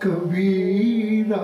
ਕਬੀਰਾ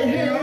ਇਹ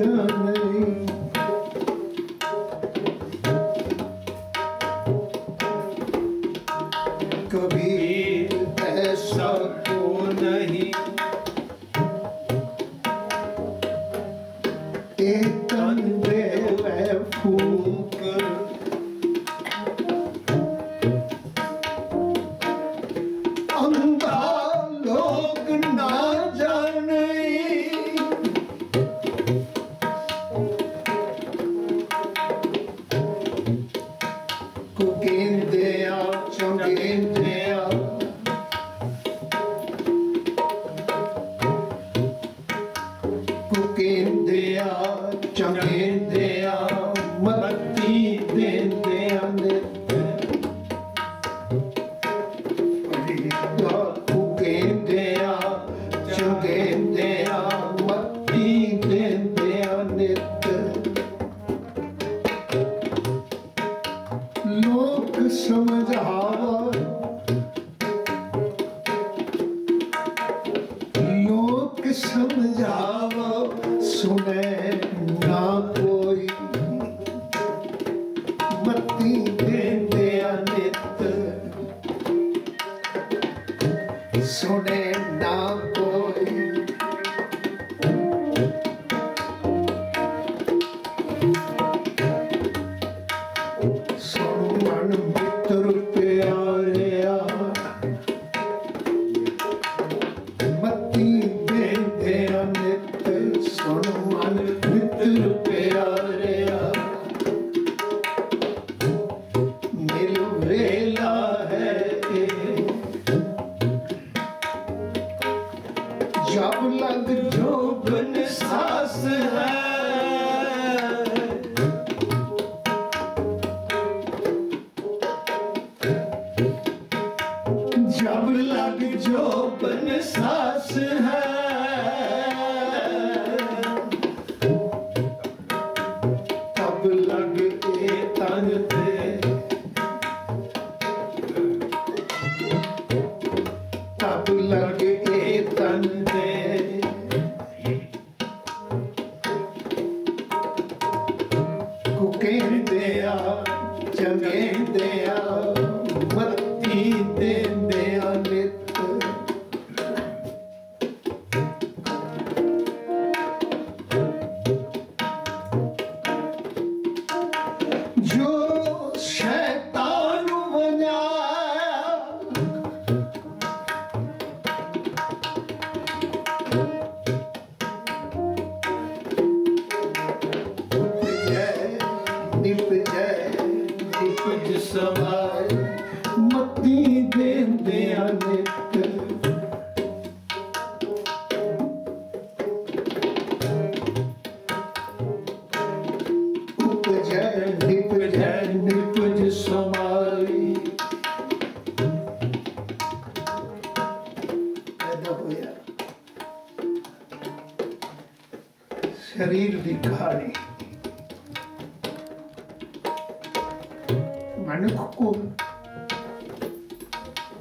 ਜਨ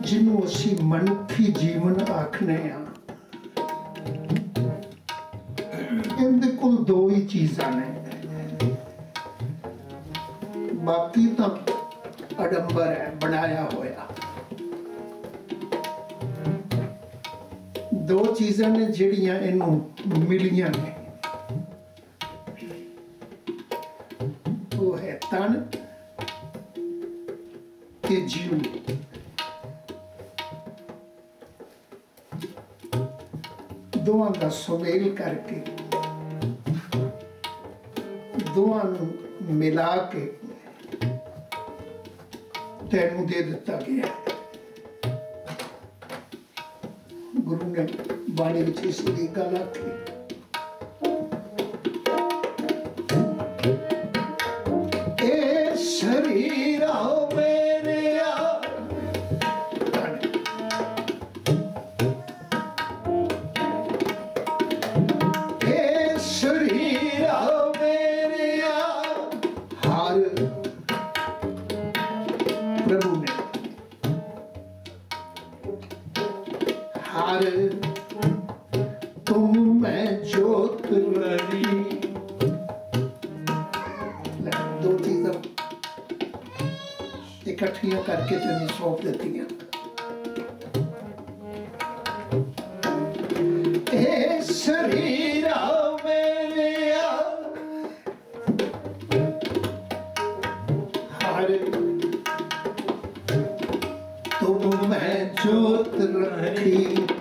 ਜਿਹਨੂੰ ਅਸੀਂ ਮਨੁੱਖੀ ਜੀਵਨ ਆਖਨੇ ਆ। ਇਹਦੇ ਕੋਲ ਦੋ ਹੀ ਚੀਜ਼ਾਂ ਨੇ। ਬਾਕੀ ਤਾਂ ਅਡੰਬਰ ਹੈ, ਬਣਾਇਆ ਹੋਇਆ। ਦੋ ਚੀਜ਼ਾਂ ਨੇ ਜਿਹੜੀਆਂ ਇਹਨੂੰ ਮਿਲੀਆਂ ਨੇ। ਦਾ ਸੁਮੇਲ ਕਰਕੇ ਦੋਵਾਂ ਨੂੰ ਮਿਲਾ ਕੇ ਤੈਨੂੰ ਦੇ ਦਿੱਤਾ ਗਿਆ। ਗੁਰੂ ਨੇ ਬਾਣੀ ਵਿੱਚ ਇਸ ਦੀ ਗੱਲ ਆਖੀ।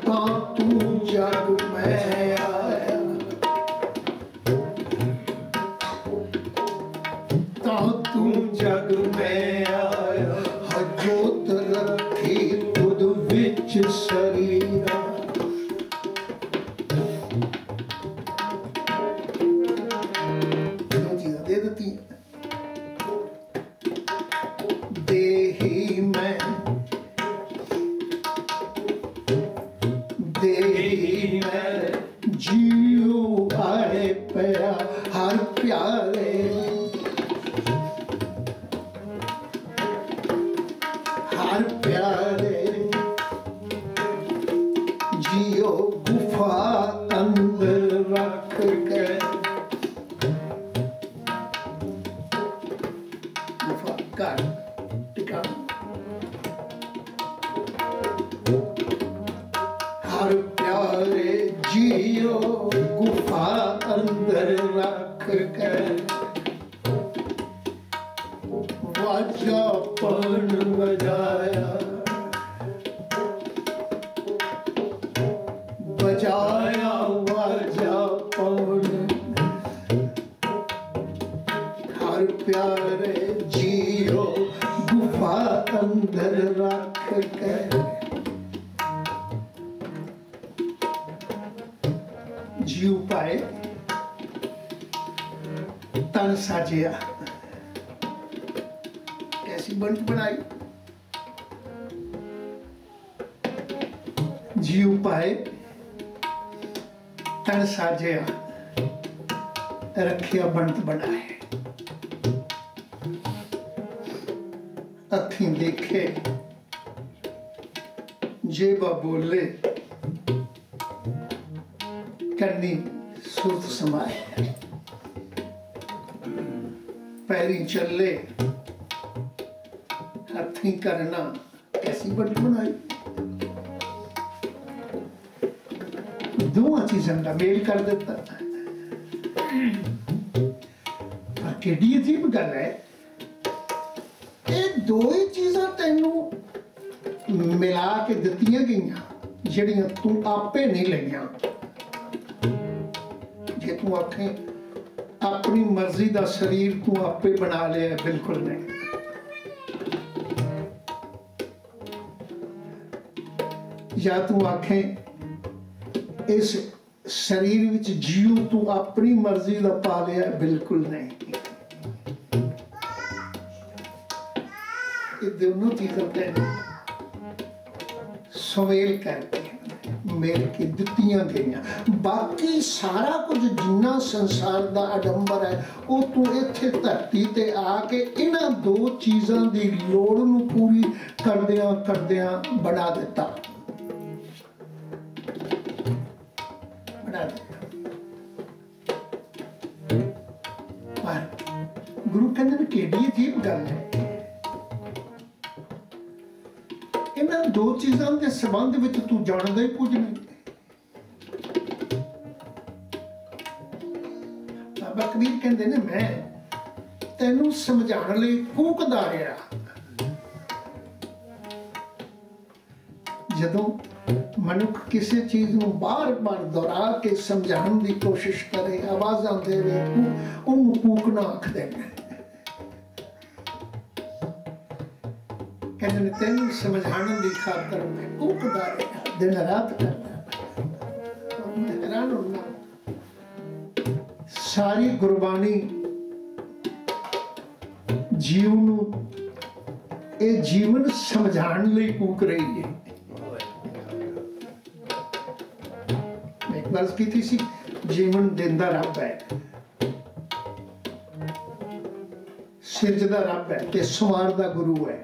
ਤਾਂ ਤੂੰ ਜਗ ਮੈਂ ਰੱਖਿਆ ਬਣਤ ਬਣਾਏ। ਅੱਖੀਂ ਦੇਖੇ। ਜੇਬਾ ਬੋਲੇ, ਕੰਨੀ ਸੁਰਤ ਸਮਾਏ। ਪੈਰੀ ਚੱਲੇ, ਹੱਥੀਂ ਕਰਨਾ ਐਸੀ ਬਟ ਬਣਾਈ। ਦੋਵਾਂ ਚੀਜ਼ਾਂ ਦਾ ਮੇਲ ਕਰ ਦਿੱਤਾ। ਪਰ ਅਜੀਬ ਗੱਲ ਹੈ। ਇਹ ਦੋ ਹੀ ਚੀਜ਼ਾਂ ਤੈਨੂੰ ਮਿਲਾ ਕੇ ਦਿੱਤੀਆਂ ਗਈਆਂ, ਜਿਹੜੀਆਂ ਤੂੰ ਆਪੇ ਨਹੀਂ ਲਈਆਂ। ਜੇ ਤੂੰ ਆਖੇ, ਆਪਣੀ ਮਰਜ਼ੀ ਦਾ ਸਰੀਰ ਤੂੰ ਆਪੇ ਬਣਾ ਲਿਆ, ਬਿਲਕੁਲ ਨਹੀਂ। ਜਾਂ ਤੂੰ ਆਖੇ, ਇਸ ਸਰੀਰ ਵਿੱਚ ਜੀਉ ਤੂੰ ਆਪਣੀ ਮਰਜ਼ੀ ਦਾ ਪਾ ਲਿਆ, ਬਿਲਕੁਲ ਨਹੀਂ। ਇਹ ਦੋਨੋਂ ਚੀਜ਼ਾਂ ਤੈਨੂੰ ਸਵੇਲ ਮਿਲ ਕੇ ਦਿੱਤੀਆਂ ਗਈਆਂ। ਬਾਕੀ ਸਾਰਾ ਕੁਝ ਜਿੰਨਾ ਸੰਸਾਰ ਦਾ ਅਡੰਬਰ ਹੈ, ਉਹ ਤੂੰ ਇੱਥੇ ਧਰਤੀ ਤੇ ਆ ਕੇ ਇਹਨਾਂ ਦੋ ਚੀਜ਼ਾਂ ਦੀ ਲੋੜ ਨੂੰ ਪੂਰੀ ਕਰਦਿਆਂ ਕਰਦਿਆਂ ਬਣਾ ਦਿੱਤਾ। ਬਣਾ ਦਿੱਤਾ। ਪਰ ਗੁਰੂ ਕਹਿੰਦੇ ਨੇ ਕਿਹੜੀ ਅਜੀਬ ਗੱਲ ਹੈ? ਦੋ ਚੀਜ਼ਾਂ ਦੇ ਸੰਬੰਧ ਵਿੱਚ ਤੂੰ ਜਾਣਦਾ ਹੀ ਕੁਝ ਨਹੀਂ। ਬਾਬਾ ਕਬੀਰ ਕਹਿੰਦੇ ਨੇ, ਮੈਂ ਤੈਨੂੰ ਸਮਝਾਉਣ ਲਈ ਕੂਕਦਾ ਰਿਹਾ। ਜਦੋਂ ਮਨੁੱਖ ਕਿਸੇ ਚੀਜ਼ ਨੂੰ ਬਾਰ-ਬਾਰ ਦੁਹਰਾ ਕੇ ਸਮਝਾਉਣ ਦੀ ਕੋਸ਼ਿਸ਼ ਕਰੇ, ਆਵਾਜ਼ਾਂ ਦੇਵੇ ਉਹ- ਉਹਨੂੰ ਕੂਕਣਾ ਆਖਦੇ। ਨੇ ਨੇ ਤੈਨੂੰ ਸਮਝਾਉਣ ਦੀ ਖਾਤਰ ਮੈਂ ਕੂਕਦਾ ਰਿਹਾ ਦਿਨ ਰਾਤ ਕਰਦਾ ਮੈਂ ਹੈਰਾਨ ਹੁੰਦਾ। ਸਾਰੀ ਗੁਰਬਾਣੀ ਜੀਵ ਨੂੰ, ਇਹ ਜੀਵਨ ਸਮਝਾਉਣ ਲਈ ਕੂਕ ਰਹੀ ਹੈ। ਮੈਂ ਇੱਕ ਵਾਰ ਕੀਤੀ ਸੀ, ਜੀਵਨ ਦਿੰਦਾ ਰੱਬ ਹੈ। ਸਿਰਜਦਾ ਰੱਬ ਹੈ ਤੇ ਸਵਾਰ ਦਾ ਗੁਰੂ ਹੈ।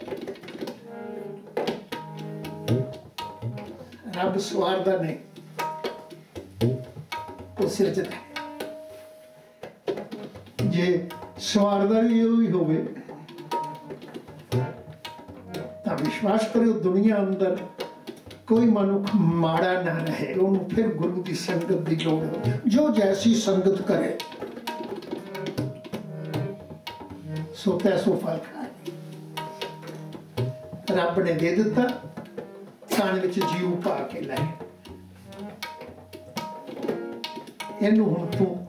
ਰੱਬ ਸਵਾਰਦਾ ਨਹੀਂ। ਉਹ ਸਿਰਜਦਾ ਜੇ ਸਵਾਰਦਾ ਵੀ ਉਹ ਹੀ ਹੋਵੇ। ਤਾਂ ਵਿਸ਼ਵਾਸ ਕਰਿਓ ਦੁਨੀਆ ਅੰਦਰ, ਕੋਈ ਮਨੁੱਖ ਮਾੜਾ ਨਾ ਰਹੇ। ਉਹਨੂੰ ਫਿਰ ਗੁਰੂ ਦੀ ਸੰਗਤ ਦੀ ਲੋੜ ਹੈ ਜੋ ਜੈਸੀ ਸੰਗਤ ਕਰੇ। ਸੋ ਤੈਸੋ ਫਲ ਖਾਏ। ਰੱਬ ਨੇ ਦੇ ਦਿੱਤਾ। ਕਾਨ ਵਿੱਚ ਜੀਵ ਪਾ ਕੇ ਲੈ। ਇਹਨੂੰ ਹੁਣ ਤੂੰ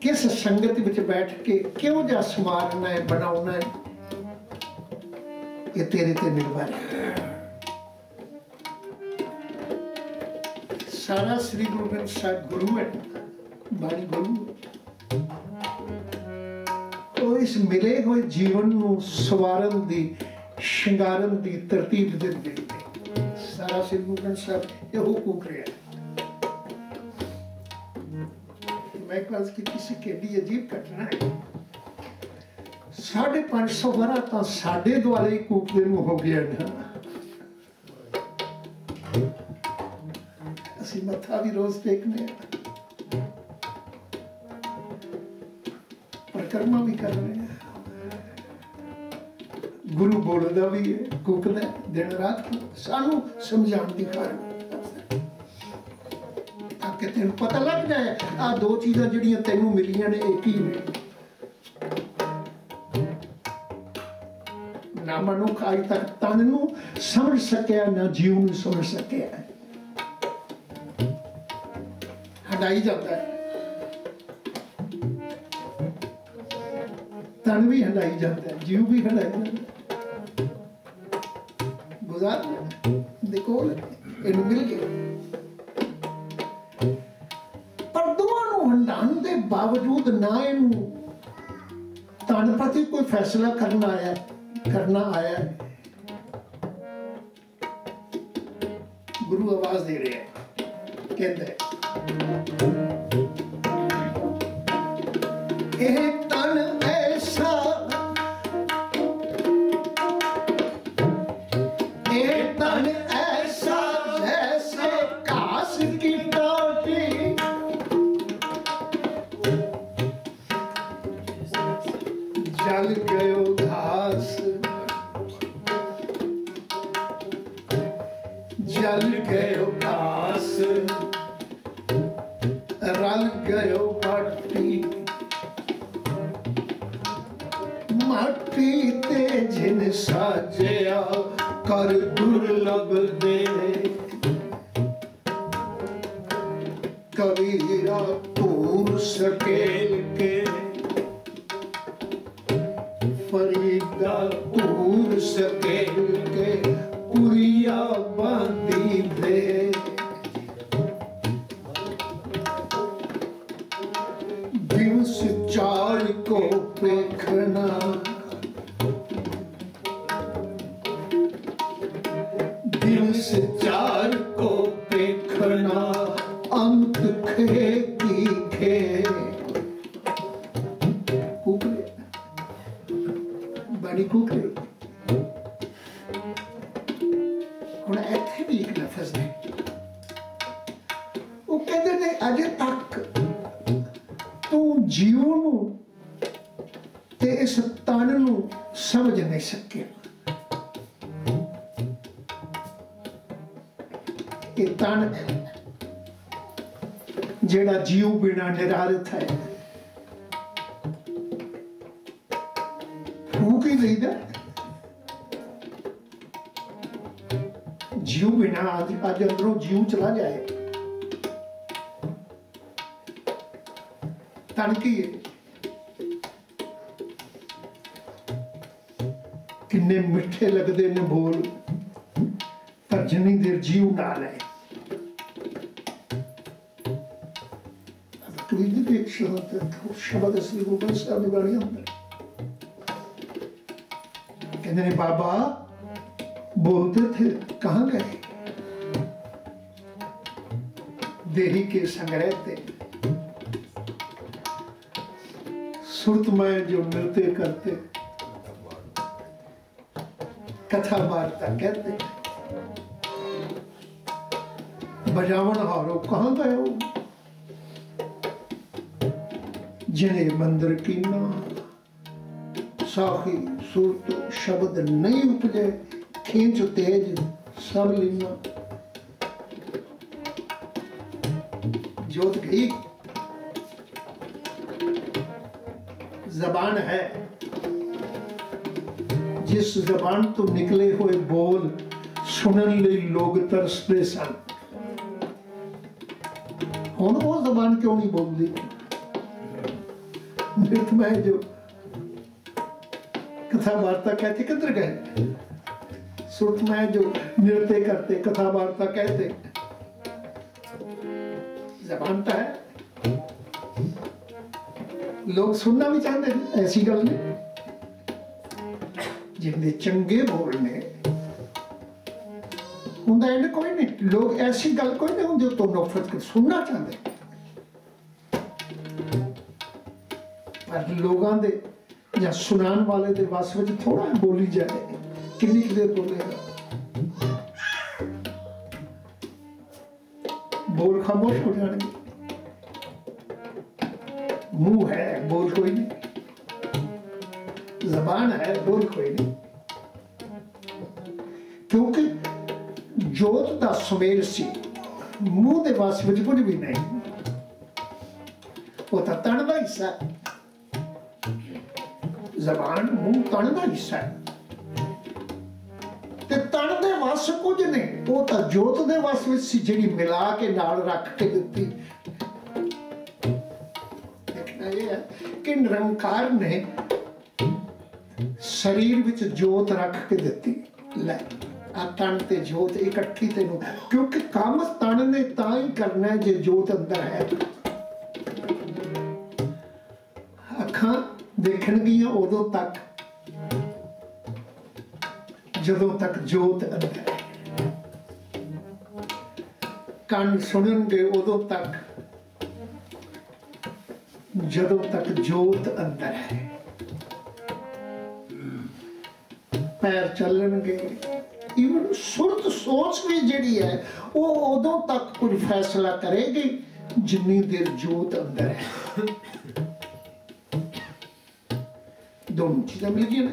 ਕਿਸ ਸੰਗਤ ਵਿੱਚ ਬੈਠ ਕੇ ਕਿਉਂ ਜਾ ਸਮਾਰਨਾ ਹੈ, ਬਣਾਉਣਾ ਹੈ? ਇਹ ਤੇਰੇ ਤੇ ਨਿਰਭਰ ਹੈ। ਸਾਰਾ ਸ੍ਰੀ ਗੁਰੂ ਗ੍ਰੰਥ ਸਾਹਿਬ ਗੁਰੂ ਹੈ, ਬਾਣੀ ਗੁਰੂ। ਉਹ ਇਸ ਮਿਲੇ ਹੋਏ ਜੀਵਨ ਨੂੰ ਸਵਾਰਨ ਦੀ, ਸ਼ਿੰਗਾਰਨ ਦੀ ਤਰਤੀਬ ਦਿੰਦੇ ਨੇ। ਸਾਰਾ ਸ੍ਰੀ ਗੁਰੂ ਗ੍ਰੰਥ ਸਾਹਿਬ ਇਹੋ ਕੂਕ ਮੈਂ ਕਲਾਸ ਕੀ ਕਿਸੇ ਕਿਹੜੀ ਅਜੀਬ ਘਟਨਾ ਹੈ ਸਾਢੇ ਪੰਜ ਸੌ ਵਰਾ ਤਾਂ ਸਾਡੇ ਦੁਆਲੇ ਹੀ ਕੂਕਦੇ ਨੂੰ ਹੋ ਗਿਆ ਨਾ ਅਸੀਂ ਮੱਥਾ ਵੀ ਰੋਜ਼ ਟੇਕਨੇ ਆ ਪਰਿਕਰਮਾ ਵੀ ਕਰ ਰਹੇ ਆ ਗੁਰੂ ਬੋਲਦਾ ਵੀ ਹੈ ਕੁੱਕਦਾ ਦਿਨ ਰਾਤ ਸਾਨੂੰ ਸਮਝਾਉਣ ਦੀ ਕਾਰਨ ਤਾਂ ਕਿ ਤੈਨੂੰ ਪਤਾ ਲੱਗ ਜਾਏ ਆ ਦੋ ਚੀਜ਼ਾਂ ਜਿਹੜੀਆਂ ਤੈਨੂੰ ਮਿਲੀਆਂ ਨੇ, ਇਹ ਕੀ ਨੇ? ਨਾ ਮਨੁੱਖ ਅੱਜ ਤੱਕ ਤਨ ਨੂੰ ਸਮਝ ਸਕਿਆ, ਨਾ ਜੀਵ ਨੂੰ ਸਮਝ ਸਕਿਆ। ਹਟਾਈ ਜਾਂਦਾ ਹੈ। ਤਨ ਵੀ ਹਟਾਈ ਜਾਂਦਾ ਹੈ, ਜੀਵ ਵੀ ਹਟਾਈ ਜਾਂਦਾ ਹੈ। ਗੁਜ਼ਾਰ ਦੇਖੋ ਇਹਨੂੰ ਮਿਲ ਗਿਆ ਪਰ ਦੋਵਾਂ ਨੂੰ ਹੰਡਾਉਣ ਦੇ ਬਾਵਜੂਦ ਨਾ ਇਹਨੂੰ ਤਨ ਪ੍ਰਤੀ ਕੋਈ ਫੈਸਲਾ ਕਰਨਾ ਆਇਆ ਕਰਨਾ ਆਇਆ। ਗੁਰੂ ਆਵਾਜ਼ ਦੇ ਰਿਹਾ ਹੈ, ਕਹਿੰਦਾ ਇਹ ਬਸ ਰਲ ਗਇਓ ਪਾਟੀ। ਮਾਟੀ ਤੇ ਜਿਨ ਸਾਜਿਆ ਕਰ ਦੁਰਲਭ ਦੇ। ਸ਼ਬਦ ਸ਼ਬਦ ਅਸੀਂ ਰੂਪਨ ਸਾਹਿਬ ਨੇ ਗਾਣੀ ਹੁੰਦਾ कहते हैं बाबा बोलते थे कहाँ गए देही के संग्रह थे सुरत में जो नृत्य करते कथा वार्ता कहते बजावन हारो कहाँ गए हो ਜਿਹੜੇ ਮੰਦਰ ਕੀਨਾ, ਸਾਖੀ ਸੂਰਤ ਸ਼ਬਦ ਨਹੀਂ ਉਪਜੇ, ਖਿੰਚ ਤੇਜ ਸਭ ਲੀਨਾ। ਜੋਤ ਗਈ ਜ਼ਬਾਨ ਹੈ। ਜਿਸ ਜ਼ਬਾਨ ਤੋਂ ਨਿਕਲੇ ਹੋਏ ਬੋਲ ਸੁਣਨ ਲਈ ਲੋਕ ਤਰਸਦੇ ਸਨ। ਹੁਣ ਉਹ ਜ਼ਬਾਨ ਕਿਉਂ ਨਹੀਂ ਬੋਲਦੀ? ਨਿਤ ਮੈਂ ਜੋ कथा वार्ता कहते किधर गए सुरत में जो नृत्य करते कथा वार्ता कहते जबान तो है लोग सुनना भी चाहते हैं ऐसी गल नहीं जिन्हें चंगे बोलने ਹੁੰਦਾ ਐਂਡ ਕੋਈ ਨਹੀਂ ਲੋਕ ਐਸੀ ਗੱਲ ਕੋਈ ਨਹੀਂ ਹੁੰਦੀ ਤੋਂ ਨਫ਼ਰਤ ਕਰ ਸੁਣਨਾ ਚਾਹੁੰਦੇ ਪਰ ਲੋਕਾਂ ਦੇ ਜਾਂ ਸੁਣਾਉਣ ਵਾਲੇ ਦੇ ਵਾਸ ਵਿੱਚ ਥੋੜਾ ਬੋਲੀ ਜਾਏ। ਕਿੰਨੀ ਦੇਰ ਬੋਲੇਗਾ? ਬੋਲ ਖਾਮੋਸ਼ ਹੋ ਜਾਣਗੇ। ਮੂੰਹ ਹੈ, ਬੋਲ ਕੋਈ ਨਹੀਂ। ਜ਼ਬਾਨ ਹੈ, ਬੋਲ ਕੋਈ ਨਹੀਂ। ਕਿਉਂਕਿ ਜੋਤ ਦਾ ਸੁਮੇਲ ਸੀ, ਮੂੰਹ ਦੇ ਵਾਸ ਵਿੱਚ ਕੁਝ ਵੀ ਨਹੀਂ। ਉਹ ਤਾਂ ਤਣ ਦਾ ਹਿੱਸਾ ਜ਼ਬਾਨ ਮੂੰਹ ਤਣ ਦਾ ਹਿੱਸਾ ਹੈ। ਤੇ ਤਣ ਦੇ ਵਸ ਕੁਝ ਨਹੀਂ ਉਹ ਤਾਂ ਜੋਤ ਦੇ ਵਸ ਵਿੱਚ ਸੀ, ਜਿਹੜੀ ਮਿਲਾ ਕੇ ਨਾਲ ਰੱਖ ਕੇ ਦਿੱਤੀ। ਦੇਖਣਾ ਇਹ ਹੈ ਕਿ ਨਿਰੰਕਾਰ ਨੇ ਸਰੀਰ ਵਿੱਚ ਜੋਤ ਰੱਖ ਕੇ ਦਿੱਤੀ। ਲੈ, ਆ ਤਣ ਤੇ ਜੋਤ ਇਕੱਠੀ ਤੈਨੂੰ, ਕਿਉਂਕਿ ਕੰਮ ਤਣ ਨੇ ਤਾਂ ਹੀ ਕਰਨਾ ਜੇ ਜੋਤ ਅੰਦਰ ਹੈ। ਦੇਖਣਗੀਆਂ ਉਦੋਂ ਤੱਕ, ਜਦੋਂ ਤੱਕ ਜੋਤ ਅੰਦਰ ਕੰਨ ਸੁਣਨਗੇ ਉਦੋਂ ਤੱਕ, ਜਦੋਂ ਤੱਕ ਜੋਤ ਅੰਦਰ ਹੈ। ਪੈਰ ਚੱਲਣਗੇ। ਈਵਨ ਸੁਰਤ ਸੋਚ ਵੀ ਜਿਹੜੀ ਹੈ, ਉਹ ਉਦੋਂ ਤੱਕ ਕੋਈ ਫੈਸਲਾ ਕਰੇਗੀ ਜਿੰਨੀ ਦੇਰ ਜੋਤ ਅੰਦਰ ਹੈ। ਦੋਨੋਂ ਚੀਜ਼ਾਂ ਮਿਲ ਗਈਆਂ ਨੇ।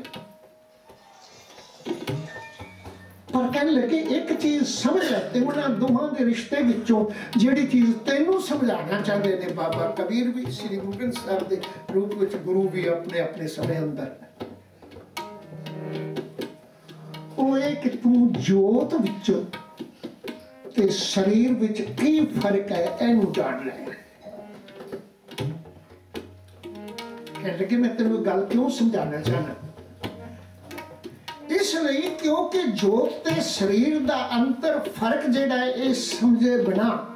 ਪਰ ਕਹਿਣ ਲੱਗੇ, ਇੱਕ ਚੀਜ਼ ਸਮਝ ਲੈ ਤੇ ਉਹਨਾਂ ਦੋਹਾਂ ਦੇ ਰਿਸ਼ਤੇ ਵਿੱਚੋਂ ਜਿਹੜੀ ਚੀਜ਼ ਤੈਨੂੰ ਸਮਝਾਉਣਾ ਚਾਹੁੰਦੇ ਨੇ ਬਾਬਾ ਕਬੀਰ ਵੀ, ਸ੍ਰੀ ਗੁਰੂ ਗ੍ਰੰਥ ਸਾਹਿਬ ਦੇ ਰੂਪ ਵਿੱਚ ਗੁਰੂ ਵੀ ਆਪਣੇ ਆਪਣੇ ਸਮੇਂ ਅੰਦਰ ਉਹ ਇਹ ਕਿ ਤੂੰ ਜੋਤ ਵਿੱਚ ਤੇ ਸਰੀਰ ਵਿੱਚ ਕੀ ਫ਼ਰਕ ਹੈ, ਇਹਨੂੰ ਜਾਣ ਲੈ। ਕਹਿੰਦੇ ਕਿ ਮੈਂ ਤੈਨੂੰ ਗੱਲ ਕਿਉਂ ਸਮਝਾਉਣਾ ਚਾਹਨਾ ਇਸ ਲਈ ਕਿਉਂਕਿ ਜੋਤ ਤੇ ਸਰੀਰ ਦਾ ਅੰਤਰ ਫ਼ਰਕ ਜਿਹੜਾ ਹੈ, ਇਹ ਸਮਝੇ ਬਿਨਾ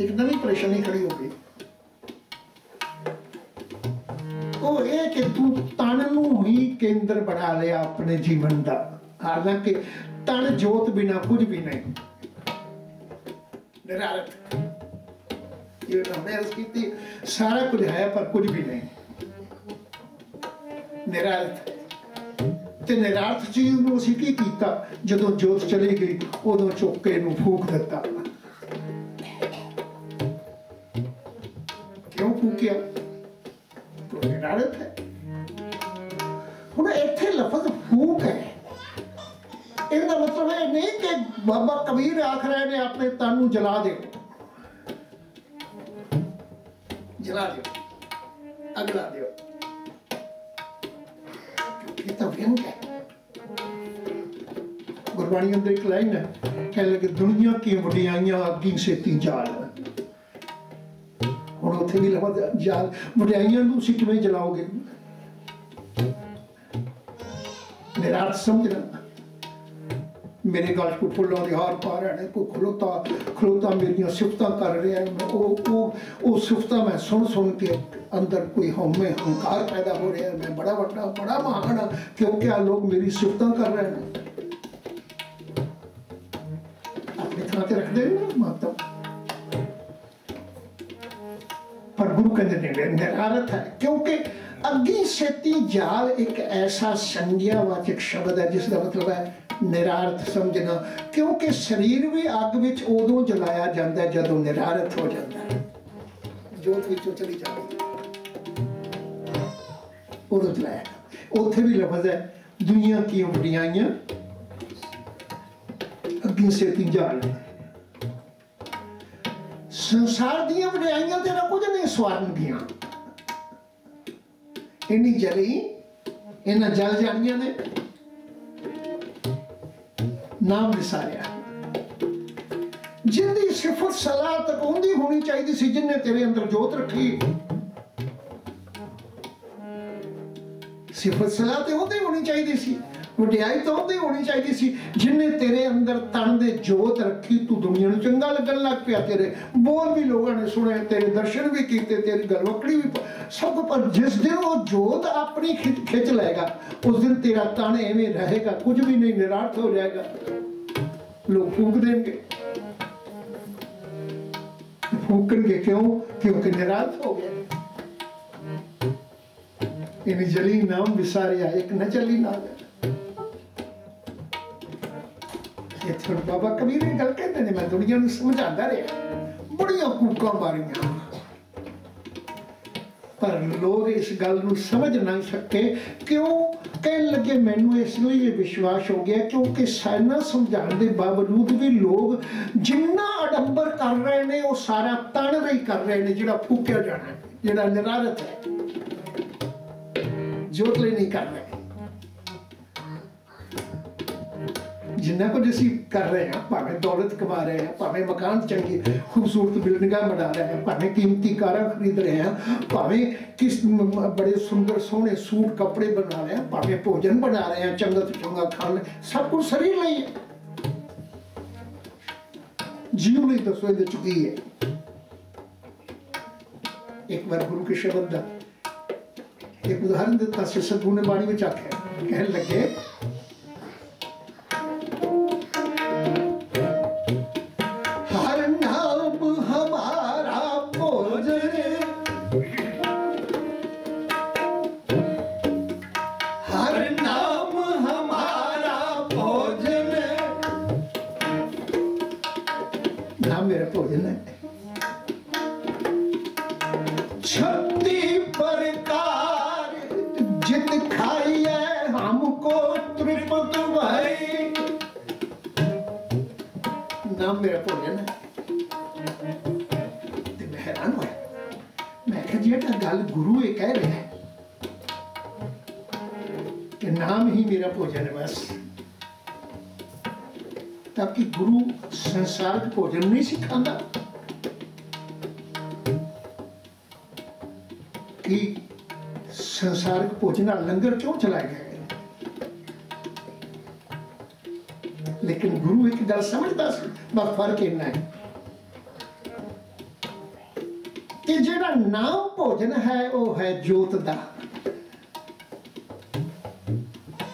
ਇੱਕ ਨਵੀਂ ਪਰੇਸ਼ਾਨੀ ਖੜੀ ਹੋ ਗਈ। ਉਹ ਇਹ ਕਿ ਤੂੰ ਤਨ ਨੂੰ ਹੀ ਕੇਂਦਰ ਬਣਾ ਲਿਆ ਆਪਣੇ ਜੀਵਨ ਦਾ। ਹਾਲਾਂਕਿ ਤਨ ਜੋਤ ਬਿਨਾ ਕੁਝ ਵੀ ਨਹੀਂ। ਨਿਰਾਰਥ। ਇਹ ਨਾ ਕੀਤੀ, ਸਾਰਾ ਕੁਝ ਹੈ ਪਰ ਕੁਝ ਵੀ ਨਹੀਂ। ਨਿਰਾਰਥ। ਤੇ ਨਿਰਾਰਥ ਚੀਜ਼ ਨੂੰ ਅਸੀਂ ਕੀ ਕੀਤਾ? ਜਦੋਂ ਜੋਤ ਚਲੀ ਗਈ, ਉਦੋਂ ਚੁੱਕੇ ਨੂੰ ਫੂਕ ਦਿੱਤਾ। ਕਿਉਂ ਫੂਕਿਆ? ਕਿਉਂ ਨਿਰਾਰਥ ਹੈ ਹੁਣ ਇੱਥੇ ਲਫ਼ਜ਼ ਫੂਕ ਹੈ। ਇਹਦਾ ਮਤਲਬ ਇਹ ਨਹੀਂ ਕਿ ਬਾਬਾ ਕਬੀਰ ਆਖ ਰਹੇ ਨੇ, ਆਪਣੇ ਤਨ ਨੂੰ ਜਲਾ ਦਿਓ। ਜਲਾ ਦਿਓ। ਅਗਲਾ ਦਿਓ। ਇਹ ਤਾਂ ਵਿਅੰਗ ਹੈ। ਗੁਰਬਾਣੀ ਅੰਦਰ ਇੱਕ ਲਾਈਨ ਹੈ। ਕਹਿ ਲਗੇ, ਦੁਨੀਆ ਕੀ ਵਡਿਆਈਆਂ ਅੱਗੀ ਸੇਤੀ ਜਾਲ। ਹੁਣ ਉੱਥੇ ਵੀ ਲਫ਼ਜ਼ ਜਾਲ। ਵਡਿਆਈਆਂ ਨੂੰ ਤੁਸੀਂ ਕਿਵੇਂ ਜਲਾਓਗੇ? ਨਿਰਾਤ ਸਮਝਣਾ ਮੇਰੇ ਗਲ ਕੋ ਫੁੱਲਾਂ ਦੇ ਹਾਰ ਪਾ ਰਹੇ ਨੇ ਕੋਈ ਖਲੋਤਾ ਖਲੋਤਾ ਮੇਰੀਆਂ ਸਿਫਤਾਂ ਕਰ ਰਿਹਾ ਹੈ ਮੈਂ ਉਹ ਉਹ ਉਹ ਸਿਫਤਾਂ ਮੈਂ ਸੁਣ ਸੁਣ ਕੇ ਅੰਦਰ ਕੋਈ ਹਉਮੈ ਹੰਕਾਰ ਪੈਦਾ ਹੋ ਰਿਹਾ ਹੈ ਮੈਂ ਬੜਾ ਵੱਡਾ ਬੜਾ ਮਹਾਨ ਹਾਂ ਕਿਉਂਕਿ ਆ ਲੋਕ ਮੇਰੀ ਸਿਫਤਾਂ ਕਰ ਰਹੇ ਨੇ ਆਪਣੀ ਥਾਂ ਤੇ ਰੱਖਦੇ ਨੇ ਨਾ ਮਾਤਮ ਪਰ ਗੁਰੂ ਕਹਿੰਦੇ ਨੇ ਛੇਤੀ ਜਾਲ ਇੱਕ ਐਸਾ ਸੰਗਿਆਵਾਚਕ ਸ਼ਬਦ ਹੈ, ਜਿਸ ਦਾ ਮਤਲਬ ਹੈ ਨਿਰਾਰਥ ਸਮਝਣਾ। ਕਿਉਂਕਿ ਸਰੀਰ ਵੀ ਅੱਗ ਵਿੱਚ ਉਦੋਂ ਜਲਾਇਆ ਜਾਂਦਾ ਜਦੋਂ ਨਿਰਾਰਥ ਹੋ ਜਾਂਦਾ ਹੈ। ਜੋਤ ਵਿੱਚੋਂ ਚਲੀ ਜਾਂਦੀ ਹੈ। ਉਦੋਂ ਜਲਾਇਆ ਉੱਥੇ ਵੀ ਲਫ਼ਜ਼ ਹੈ, ਦੁਨੀਆ ਕੀ ਵਡਿਆਈਆਂ ਅੱਗੇ ਛੇਤੀ ਜਾਲ ਸੰਸਾਰ ਦੀਆਂ ਵਡਿਆਈਆਂ ਤੇ ਨਾ ਕੁਝ ਨਹੀਂ, ਸਵਰਨ ਦੀਆਂ। ਇੰਨੀ ਜਲੀ, ਇਹਨਾਂ ਜਲ ਜਾਣੀਆਂ ਨੇ। ਨਾਮ ਵਿਸਾਰਿਆ ਜਿੰਦੀ ਸਿਫਤ ਸਲਾਹ ਤੱਕ ਹੁੰਦੀ ਹੋਣੀ ਚਾਹੀਦੀ ਸੀ ਜਿੰਨੇ ਤੇਰੇ ਅੰਦਰ ਜੋਤ ਰੱਖੀ। ਸਿਫਤ ਸਲਾਹ ਤੇ ਉਹਦੀ ਹੋਣੀ ਚਾਹੀਦੀ ਸੀ, ਵਡਿਆਈ ਤਾਂ ਉਹਦੀ ਹੋਣੀ ਚਾਹੀਦੀ ਸੀ। ਜਿੰਨੇ ਤੇਰੇ ਅੰਦਰ ਤਨ ਦੇ ਜੋਤ ਰੱਖੀ, ਤੂੰ ਦੁਨੀਆ ਨੂੰ ਚੰਗਾ ਲੱਗਣ ਲੱਗ ਪਿਆ ਤੇਰੇ। ਬੋਲ ਵੀ ਲੋਕਾਂ ਨੇ ਸੁਣੇ ਤੇਰੇ ਦਰਸ਼ਨ ਵੀ ਕੀਤੇ, ਤੇਰੀ ਗਲਵਕੜੀ ਵੀ ਸਭ ਪਰ ਜਿਸ ਦਿਨ ਉਹ ਜੋਤ ਆਪਣੀ ਖਿੱਚ ਲਏਗਾ, ਉਸ ਦਿਨ ਤੇਰਾ ਤਨ ਐਵੇਂ ਰਹੇਗਾ, ਕੁਝ ਵੀ ਨਹੀਂ, ਨਿਰਾਰਥ ਹੋ ਜਾਏਗਾ। ਲੋਕ ਫੂਕ ਦੇਣਗੇ। ਫੂਕਣਗੇ ਕਿਉਂ? ਕਿਉਂਕਿ ਨਿਰਾਰਥ ਹੋ ਗਿਆ ਇਹਨੇ ਜਲੀ ਨਾਮ ਵਿਸਾਰਿਆ, ਇੱਕ ਨਾ ਚੱਲੀ ਨਾ ਇਹ ਬਾਬਾ ਕਬੀਰ ਇਹ ਗੱਲ ਕਹਿੰਦੇ ਨੇ, ਮੈਂ ਦੁਨੀਆ ਨੂੰ ਸਮਝਾਉਂਦਾ ਰਿਹਾ। ਬੜੀਆਂ ਕੂਕਾਂ ਮਾਰੀਆਂ। ਪਰ ਲੋਕ ਇਸ ਗੱਲ ਨੂੰ ਸਮਝ ਨਹੀਂ ਸਕੇ। ਕਿਉਂ? ਕਹਿਣ ਲੱਗੇ, ਮੈਨੂੰ ਇਸ ਨੂੰ ਇਹ ਵਿਸ਼ਵਾਸ ਹੋ ਗਿਆ, ਕਿਉਂਕਿ ਸਾਇਨਾ ਸਮਝਾਉਣ ਦੇ ਬਾਵਜੂਦ ਵੀ ਲੋਕ ਜਿੰਨਾ ਅਡੰਬਰ ਕਰ ਰਹੇ ਨੇ, ਉਹ ਸਾਰਾ ਤਣ ਰਹੀ ਕਰ ਰਹੇ ਨੇ, ਜਿਹੜਾ ਫੂਕਿਆ ਜਾਣਾ, ਜਿਹੜਾ ਨਿਰਾਰਤ ਹੈ। ਜੋਤ ਲਈ ਨਹੀਂ ਕਰ ਰਹੇ। ਜਿੰਨਾ ਕੁਝ ਅਸੀਂ ਕਰ ਰਹੇ ਹਾਂ ਭਾਵੇਂ ਦੌਲਤ ਕਮਾ ਰਹੇ ਹਾਂ ਭਾਵੇਂ ਮਕਾਨ ਚੰਗੀ ਖੂਬਸੂਰਤ ਬਿਲਡਿੰਗਾਂ ਬਣਾ ਰਹੇ ਹਾਂ ਭਾਵੇਂ ਕੀਮਤੀ ਕਾਰਾਂ ਖਰੀਦ ਰਹੇ ਹਾਂ ਭਾਵੇਂ ਕਿਸ ਬੜੇ ਸੁੰਦਰ ਸੋਹਣੇ ਸੂਟ ਕੱਪੜੇ ਬਣਾ ਰਹੇ ਹਾਂ ਭਾਵੇਂ ਭੋਜਨ ਬਣਾ ਰਹੇ ਹਾਂ ਚੰਗਾ ਤੋਂ ਚੰਗਾ ਖਾਣ ਸਭ ਕੁਝ ਸਰੀਰ ਲਈ ਹੈ। ਜੀਵ ਲਈ ਦੱਸੋ ਇਹਦੇ ਚ ਕੀ ਹੈ। ਇੱਕ ਵਾਰ ਗੁਰੂ ਕੇ ਸ਼ਬਦ ਦਾ ਇੱਕ ਉਦਾਹਰਨ ਦਿੱਤਾ ਸੀ ਸਤਿਗੁਰੂ ਨੇ ਬਾਣੀ ਵਿੱਚ ਆਖਿਆ ਕਹਿਣ ਲੱਗੇ ਭੋਜਨ ਨਹੀਂ ਸਿਖਾਉਂਦਾ ਕਿ ਸੰਸਾਰਿਕ ਭੋਜਨ ਦਾ ਲੰਗਰ ਕਿਉਂ ਚਲਾਇਆ ਗਿਆ ਲੇਕਿਨ ਗੁਰੂ ਇੱਕ ਗੱਲ ਸਮਝਦਾ ਸੀ ਬਸ ਫ਼ਰਕ ਇੰਨਾ ਹੈ ਕਿ ਜਿਹੜਾ ਨਾਮ ਭੋਜਨ ਹੈ ਉਹ ਹੈ ਜੋਤ ਦਾ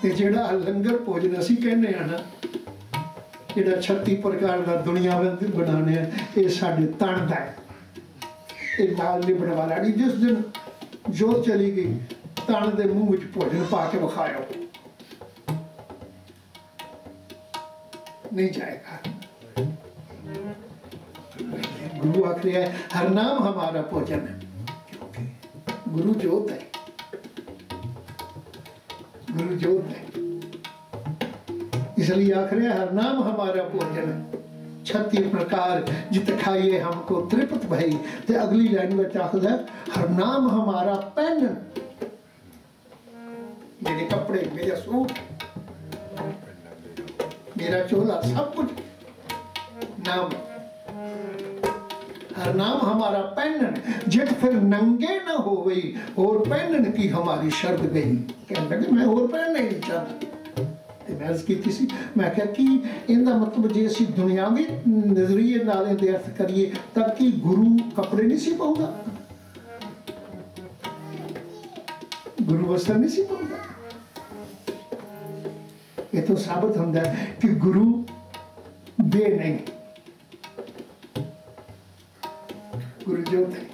ਤੇ ਜਿਹੜਾ ਲੰਗਰ ਭੋਜਨ ਅਸੀਂ ਕਹਿੰਦੇ ਆ ਨਾ ਜਿਹੜਾ 36 ਪ੍ਰਕਾਰ ਦਾ ਦੁਨੀਆ ਵਿੱਚ ਬਣਾਣਿਆ ਇਹ ਸਾਡੇ ਤਣ ਦਾ ਇਹ ਮਾਲ ਨਹੀਂ ਬਣਵਾ ਲਾਣੀ ਜਿਸ ਦਿਨ ਜੋ ਚਲੀ ਗਈ, ਤਣ ਦੇ ਮੂੰਹ ਵਿੱਚ ਭੋਜਨ ਪਾ ਕੇ ਵਿਖਾਇਓ। ਨਹੀਂ ਜਾਏਗਾ। ਗੁਰੂ ਆਖ ਰਿਹਾ ਹੈ ਹਰ ਨਾਮ ਹਮਾਰਾ ਭੋਜਨ ਹੈ। ਗੁਰੂ ਜੋਤ ਹੈ। ਗੁਰੂ ਜੋਤ ਹੈ। इसलिए आखिर हर नाम हमारा भोजन छत्ती प्रकार, जित खाइए हमको तृप्त भई। ते अगली लाइन में चाहते है हर नाम हमारा पेन। मेरे कपड़े, मेरा सूट, मेरा चोला, सब कुछ। नाम। हर नाम हमारा पेन। जित फिर नंगे न हो गई और पेन की हमारी शर्त गई। कहने लगे, मैं और पेन नहीं चाहता ਤੇ ਕੀਤੀ ਸੀ। ਮੈਂ ਕਿਹਾ, ਕਿ ਇਹਦਾ ਮਤਲਬ ਜੇ ਅਸੀਂ ਦੁਨਿਆਵੀ ਨਜ਼ਰੀਏ ਨਾਲ ਇਹਦੇ ਅਰਥ ਕਰੀਏ, ਤਾਂ ਕੀ ਗੁਰੂ ਕੱਪੜੇ ਨਹੀਂ ਸੀ ਪਾਉਂਦਾ? ਗੁਰੂ ਵਸਤਰ ਨਹੀਂ ਸੀ ਪਾਉਂਦਾ। ਇਹ ਤੋਂ ਸਾਬਤ ਹੁੰਦਾ ਕਿ ਗੁਰੂ ਦੇ ਨਹੀਂ। ਗੁਰੂ ਜੋਤ ਹੈ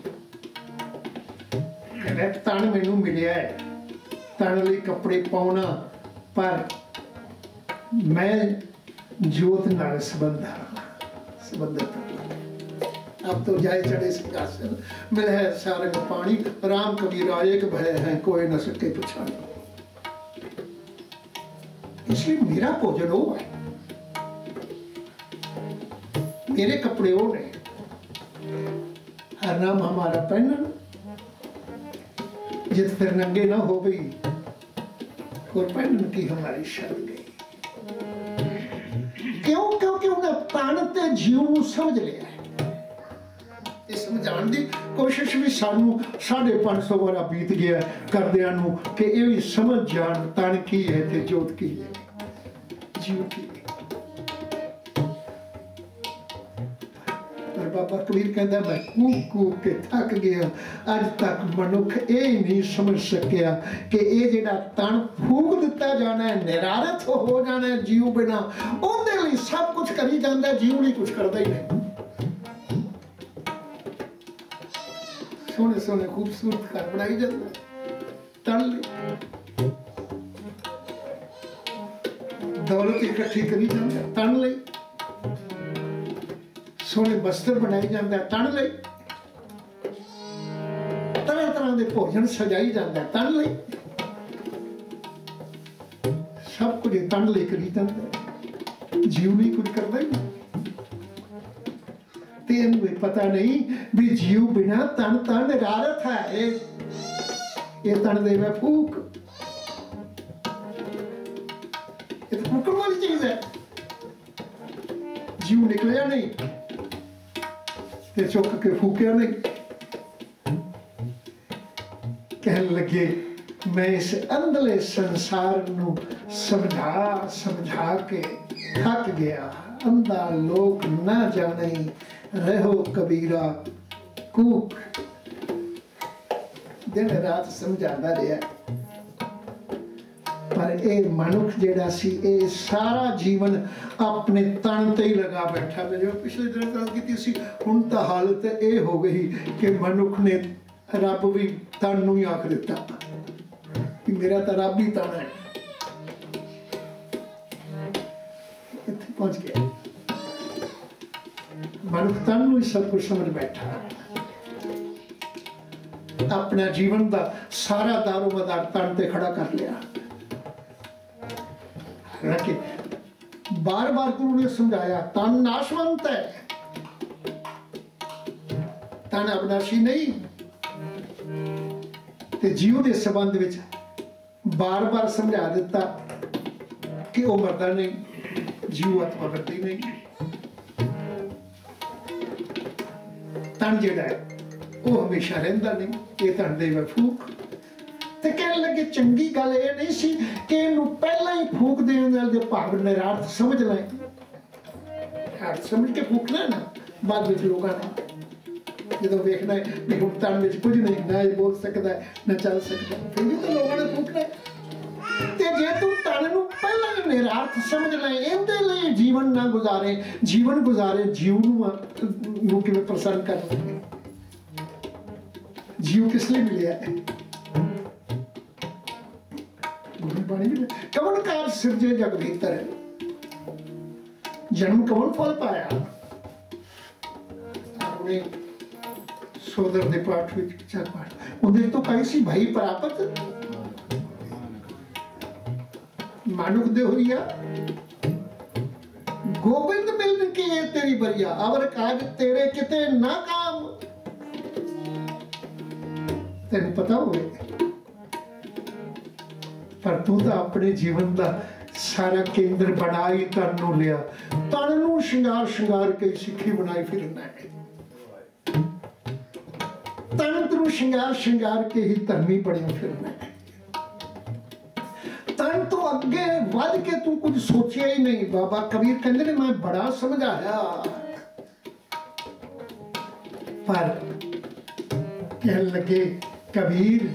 ਕਹਿੰਦਾ ਤਨ ਮੈਨੂੰ ਮਿਲਿਆ ਹੈ। ਤਨ ਲਈ ਕੱਪੜੇ ਪਾਉਣਾ, ਪਰ ਮੈਂ ਜੋਤ ਨਾਲ ਸੰਬੰਧ ਹਾਂ ਸੰਬੰਧਤ अब तो जाए चढ़े सिंहासन मिल है सारंग पानी राम कबीर आए एक भय है कोई न सके पछाने इसलिए मेरा भोजन वो है मेरे कपड़े वो ने हर नाम हमारा पहनन जित फिर नंगे ना हो गई और पहनन की हमारी शर्त गई ਤਨ ਤੇ ਜੀਵ ਨੂੰ ਸਮਝ ਲਿਆ ਇਹ ਸਮਝਾਉਣ ਦੀ ਕੋਸ਼ਿਸ਼ ਵੀ ਸਾਨੂੰ ਸਾਢੇ 550 ਵਾਰਾ ਬੀਤ ਗਿਆ ਕਰਦਿਆਂ ਨੂੰ ਕਿ ਇਹ ਵੀ ਸਮਝ ਜਾਣ ਤਨ ਕੀ ਹੈ ਤੇ ਜੋਤ ਕੀ ਹੈ। ਜੀਵ ਕੀ ਬਾਬਾ ਕਬੀਰ ਕਹਿੰਦਾ ਮੈਂ ਕੂਕ ਕੂਕ ਕੇ ਥੱਕ ਗਿਆ। ਅੱਜ ਤੱਕ ਮਨੁੱਖ ਇਹ ਨਹੀਂ ਸਮਝ ਸਕਿਆ ਕਿ ਇਹ ਜਿਹੜਾ ਤਨ ਫੂਕ ਦਿੱਤਾ ਜਾਣਾ ਹੈ, ਨਿਰਾਰਥ ਹੋ ਜਾਣਾ ਹੈ ਜੀਵ ਬਿਨਾ, ਉਹਦੇ ਲਈ ਸਭ ਕੁਝ ਕਰੀ ਜਾਂਦਾ, ਜੀਵ ਲਈ ਕੁਝ ਕਰਦਾ ਹੀ ਨਹੀਂ। ਸੋਹਣੇ ਸੋਹਣੇ ਖੂਬਸੂਰਤ ਘਰ ਬਣਾਈ ਜਾਂਦਾ ਤਣ ਲਈ। ਦੌਲਤ ਇਕੱਠੀ ਕਰੀ ਜਾਂਦਾ ਤਣ ਲਈ। ਸੋਹਣੇ ਬਸਤਰ ਬਣਾਈ ਜਾਂਦਾ ਤਣ ਲਈ। ਤਰ੍ਹਾਂ ਤਰ੍ਹਾਂ ਦੇ ਭੋਜਨ ਸਜਾਈ ਜਾਂਦਾ ਤਣ ਲਈ। ਸਭ ਕੁਝ ਇਹ ਲਈ ਕਰੀ ਜਾਂਦਾ ਜੀਵ ਨਹੀਂ ਕੁਝ ਕਰਦਾ ਹੀ। ਤੇ ਇਹਨੂੰ ਇਹ ਪਤਾ ਨਹੀਂ ਵੀ ਜੀਵ ਬਿਨਾ ਤਨ ਤਨ ਨਿਰਾਰਥ ਹੈ। ਇਹ ਇਹ ਤਨ ਦੇ ਵਿੱਚ ਫੂਕ ਇਹ ਤਾਂ ਫੂਕਣ ਵਾਲੀ ਚੀਜ਼ ਹੈ। ਜੀਵ ਨਿਕਲਿਆ ਨਹੀਂ। ਤੇ ਚੁੱਕ ਕੇ ਫੂਕਿਆ ਨਹੀਂ। ਕਹਿਣ ਲੱਗੇ, ਮੈਂ ਇਸ ਅੰਦਲੇ ਸੰਸਾਰ ਨੂੰ ਸਮਝਾ ਸਮਝਾ ਕੇ ਥੱਕ ਗਿਆ। ਅੰਦਾ ਲੋਕ ਨਾ ਜਾਣੇ, ਰਹੋ ਕਬੀਰਾ ਕੂਕ। ਦਿਨ ਰਾਤ ਸਮਝਾਉਂਦਾ ਰਿਹਾ। ਪਰ ਇਹ ਮਨੁੱਖ ਜਿਹੜਾ ਸੀ, ਇਹ ਸਾਰਾ ਜੀਵਨ ਆਪਣੇ ਤਨ ਤੇ ਹੀ ਲਗਾ ਬੈਠਾ ਮੈਂ ਜੋ ਪਿਛਲੇ ਦਿਨ ਗੱਲ ਕੀਤੀ ਸੀ, ਹੁਣ ਤਾਂ ਹਾਲਤ ਇਹ ਹੋ ਗਈ ਕਿ ਮਨੁੱਖ ਨੇ ਰੱਬ ਵੀ ਤਨ ਨੂੰ ਹੀ ਆਖ ਦਿੱਤਾ। ਕਿ ਮੇਰਾ ਤਾਂ ਰੱਬ ਹੀ ਤਨ ਹੈ। ਇੱਥੇ ਪਹੁੰਚ ਗਿਆ। ਮਨੁੱਖ ਤਨ ਨੂੰ ਹੀ ਸਭ ਕੁਝ ਸਮਝ ਬੈਠਾ। ਆਪਣਾ ਜੀਵਨ ਦਾ ਸਾਰਾ ਦਾਰੋ ਮਦਾਰ ਤਨ ਤੇ ਖੜਾ ਕਰ ਲਿਆ। ਹਾਲਾਂਕਿ ਬਾਰ-ਬਾਰ ਗੁਰੂ ਨੇ ਸਮਝਾਇਆ, ਤਨ ਨਾਸ਼ਵੰਤ ਹੈ। ਤਨ ਅਬਨਾਸ਼ੀ ਨਹੀਂ। ਤੇ ਜੀਵ ਦੇ ਸੰਬੰਧ ਵਿੱਚ ਬਾਰ-ਬਾਰ ਸਮਝਾ ਦਿੱਤਾ ਕਿ ਉਹ ਮਰਦਾ ਨਹੀਂ, ਜੀਵ ਆਤਮਾ ਮਰਦੀ ਨਹੀਂ। ਤਨ ਜਿਹੜਾ ਹੈ, ਉਹ ਹਮੇਸ਼ਾ ਰਹਿੰਦਾ ਨਹੀਂ। ਇਹ ਤਨ ਦੇ ਵਫ਼ੂਕ ਤੇ ਕਹਿਣ ਲੱਗੇ, ਚੰਗੀ ਗੱਲ ਇਹ ਨਹੀਂ ਸੀ ਕਿ ਇਹਨੂੰ ਪਹਿਲਾਂ ਹੀ ਫੂਕ ਦੇਣ ਦੇ ਭਾਵ ਨਿਰਾਰਥ ਸਮਝ ਲੈ ਹਰ ਸਮਝ ਕੇ ਫੂਕਣਾ ਨਾ, ਬਾਅਦ ਵਿੱਚ ਲੋਕਾਂ ਨੇ ਜਦੋਂ ਵੇਖਣਾ ਵੀ ਹੁਣ ਵਿੱਚ ਕੁਝ ਨਹੀਂ, ਨਾ ਇਹ ਬੋਲ ਸਕਦਾ, ਨਾ ਚੱਲ ਸਕਦਾ, ਫਿਰ ਵੀ ਤਾਂ ਲੋਕਾਂ ਨੇ ਫੂਕਣਾ ਤੇ ਜੇ ਤੂੰ ਤਨ ਨੂੰ ਪਹਿਲਾਂ ਹੀ ਨਿਰਾਰਥ ਸਮਝ ਲੈ, ਇਹਦੇ ਲਈ ਜੀਵਨ ਨਾ ਗੁਜ਼ਾਰੇ, ਜੀਵਨ ਗੁਜ਼ਾਰੇ ਜੀਵ ਨੂੰ ਨੂੰ ਕਿਵੇਂ ਪ੍ਰਸੰਨ ਕਰ? ਸਕੇ ਜੀਵ ਕਿਸ ਲਈ ਮਿਲਿਆ ਬਾਣੀ ਕਵਨ ਕਾਲ ਸਿਰਜੇ ਜਗ ਭੀਤਰ? ਜਨਮ ਕਵਨ ਫਲ ਪਾਇਆ? ਆਪਣੇ ਸੋਦਰ ਦੇ ਪਾਠ ਵਿੱਚ ਚਾਰ ਪਾਠ। ਉਹਦੇ ਤੋਂ ਕਹੀ ਸੀ, ਭਾਈ ਪ੍ਰਾਪਤ ਮਾਨੁਖ ਦੇ ਹੋਈਆ। ਗੋਬਿੰਦ ਮਿਲਨ ਕੀ ਤੇਰੀ ਬਰੀਆ? ਅਵਰ ਕਾਜ ਤੇਰੇ ਕਿਤੇ ਨਾ ਕਾਮ। ਤੈਨੂੰ ਪਤਾ ਹੋਵੇ ਪਰ ਤੂੰ ਤਾਂ ਆਪਣੇ ਜੀਵਨ ਦਾ ਸਾਰਾ ਕੇਂਦਰ ਬਣਾ ਹੀ ਤਨ ਨੂੰ ਲਿਆ। ਤਨ ਨੂੰ ਸ਼ਿੰਗਾਰ ਸ਼ਿੰਗਾਰ ਕੇ ਸਿੱਖੀ ਬਣਾਈ ਫਿਰਨਾ ਹੈ। ਤਨ ਨੂੰ ਸ਼ਿੰਗਾਰ ਸ਼ਿੰਗਾਰ ਕੇ ਹੀ ਧਰਮੀ ਬਣਿਆ ਫਿਰਨਾ ਹੈ। ਤਨ ਤੋਂ ਅੱਗੇ ਵੱਧ ਕੇ ਤੂੰ ਕੁਝ ਸੋਚਿਆ ਹੀ ਨਹੀਂ। ਬਾਬਾ ਕਬੀਰ ਕਹਿੰਦੇ ਨੇ, ਮੈਂ ਬੜਾ ਸਮਝਾਇਆ। ਪਰ ਕਹਿਣ ਲੱਗੇ, ਕਬੀਰ,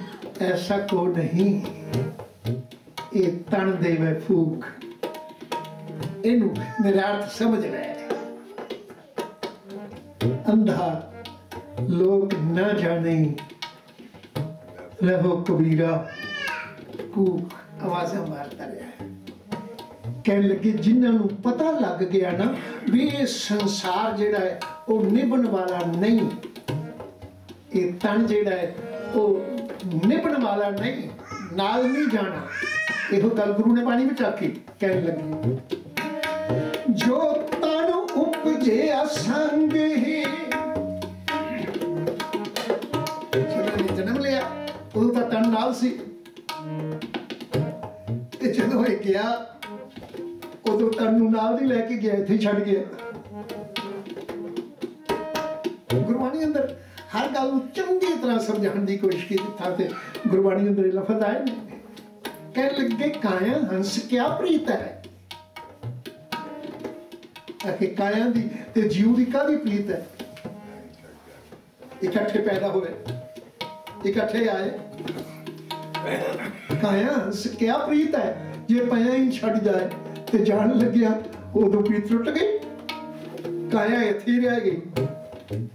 ਐਸਾ ਕੋ ਨਹੀਂ। ਇਹ ਤਣ ਦੇਵੇ ਫੂਕ ਇਹਨੂੰ ਨਿਰਾਰਥ ਸਮਝ ਲੈ ਅੰਧਾ ਲੋਕ ਨਾ ਜਾਣੇ ਰਹੋ ਕਬੀਰਾ ਕੂਕ ਆਵਾਜ਼ਾਂ ਮਾਰਦਾ ਰਿਹਾ ਕਹਿਣ ਲੱਗੇ ਜਿਨ੍ਹਾਂ ਨੂੰ ਪਤਾ ਲੱਗ ਗਿਆ ਨਾ ਵੀ ਇਹ ਸੰਸਾਰ ਜਿਹੜਾ ਹੈ ਉਹ ਨਿਭਣ ਵਾਲਾ ਨਹੀਂ ਇਹ ਤਨ ਜਿਹੜਾ ਹੈ ਉਹ ਨਿਭਣ ਵਾਲਾ ਨਹੀਂ ਨਾਲ ਨਹੀਂ ਜਾਣਾ ਇਹੋ ਗੱਲ ਗੁਰੂ ਨੇ ਬਾਣੀ ਵਿੱਚ ਆਖੀ ਕਹਿਣ ਲੱਗੀ, ਜੋ ਤਨ ਉਪਜੇ ਅਸੰਗ ਹੀ। ਜਦੋਂ ਜਨਮ ਲਿਆ, ਉਦੋਂ ਤਾਂ ਤਨ ਨਾਲ ਸੀ। ਤੇ ਜਦੋਂ ਇਹ ਗਿਆ, ਉਦੋਂ ਤਨ ਨੂੰ ਨਾਲ ਨਹੀਂ ਲੈ ਕੇ ਗਿਆ, ਇੱਥੇ ਛੱਡ ਗਿਆ। ਗੁਰਬਾਣੀ ਅੰਦਰ ਹਰ ਗੱਲ ਨੂੰ ਚੰਗੀ ਤਰ੍ਹਾਂ ਸਮਝਾਉਣ ਦੀ ਕੋਸ਼ਿਸ਼ ਕੀਤੀ, ਤਾਂ ਤੇ ਗੁਰਬਾਣੀ ਅੰਦਰ ਇਹ ਲਫ਼ਜ਼ ਆਏ ਨੇ। ਕਹਿਣ ਲੱਗੇ ਕਾਇਆ ਹੰਸ, ਕਿਆ ਪ੍ਰੀਤ ਹੈ? ਅਕੇ ਕਾਇਆ ਦੀ ਤੇ ਜੀਵ ਦੀ ਕਾਦੀ ਪ੍ਰੀਤ ਹੈ? ਇਕੱਠੇ ਪੈਦਾ ਹੋਏ, ਇਕੱਠੇ ਆਏ। ਕਾਇਆ ਹੰਸ, ਕਿਆ ਪ੍ਰੀਤ ਹੈ? ਜੇ ਪਿਆ ਹੀ ਛੱਡ ਜਾਏ ਤੇ ਜਾਣ ਲੱਗਿਆ ਉਦੋਂ ਪ੍ਰੀਤ ਟੁੱਟ ਗਈ। ਕਾਇਆ ਇੱਥੇ ਹੀ ਰਹਿ ਗਈ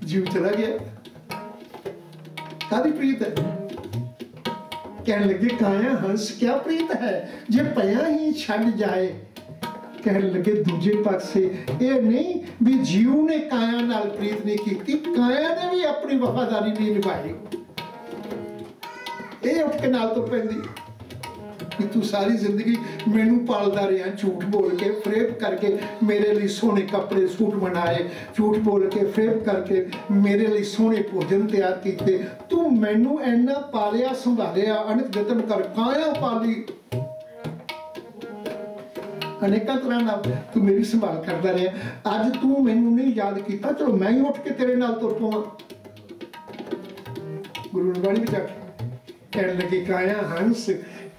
ਜੀਵ ਚਲਾ ਗਿਆ। ਕਾਦੀ ਪ੍ਰੀਤ ਹੈ? ਕਹਿਣ ਲੱਗੇ ਕਾਇਆ ਹੰਸ, ਕਿਆ ਪ੍ਰੀਤ ਹੈ? ਜੇ ਪਿਆ ਹੀ ਛੱਡ ਜਾਏ। ਕਹਿਣ ਲੱਗੇ ਦੂਜੇ ਪਾਸੇ, ਇਹ ਨਹੀਂ ਵੀ ਜੀਵ ਨੇ ਕਾਇਆ ਨਾਲ ਪ੍ਰੀਤ ਨਹੀਂ ਕੀਤੀ, ਕਾਇਆ ਨੇ ਵੀ ਆਪਣੀ ਵਫਾਦਾਰੀ ਨਹੀਂ ਨਿਭਾਈ। ਇਹ ਉੱਠ ਕੇ ਨਾਲ ਤੋਂ ਪੈਂਦੀ। ਕਿ ਤੂੰ ਸਾਰੀ ਜ਼ਿੰਦਗੀ ਮੈਨੂੰ ਪਾਲਦਾ ਰਿਹਾ, ਝੂਠ ਬੋਲ ਕੇ, ਫਰੇਬ ਕਰਕੇ ਮੇਰੇ ਲਈ ਸੋਹਣੇ ਕੱਪੜੇ, ਸੂਟ ਬਣਾਏ, ਝੂਠ ਬੋਲ ਕੇ, ਫਰੇਬ ਕਰਕੇ ਮੇਰੇ ਲਈ ਸੋਹਣੇ ਭੋਜਨ ਤਿਆਰ ਕੀਤੇ। ਤੂੰ ਮੈਨੂੰ ਇੰਨਾ ਪਾਲਿਆ, ਸੰਭਾਲਿਆ ਅਨਿਤ ਯਤਨ ਕਰ ਕਾਇਆ ਪਾਲੀ? ਅਨੇਕਾਂ ਤਰ੍ਹਾਂ ਨਾਲ ਤੂੰ ਮੇਰੀ ਸੰਭਾਲ ਕਰਦਾ ਰਿਹਾ। ਅੱਜ ਤੂੰ ਮੈਨੂੰ ਨਹੀਂ ਯਾਦ ਕੀਤਾ, ਚਲੋ ਮੈਂ ਹੀ ਉੱਠ ਕੇ ਤੇਰੇ ਨਾਲ ਤੁਰ ਪਵਾਂ। ਗੁਰੂ ਨੇ ਬਾਣੀ ਵਿੱਚ ਆਖਿਆ ਕਹਿਣ ਲੱਗੇ, ਕਾਇਆ ਹੰਸ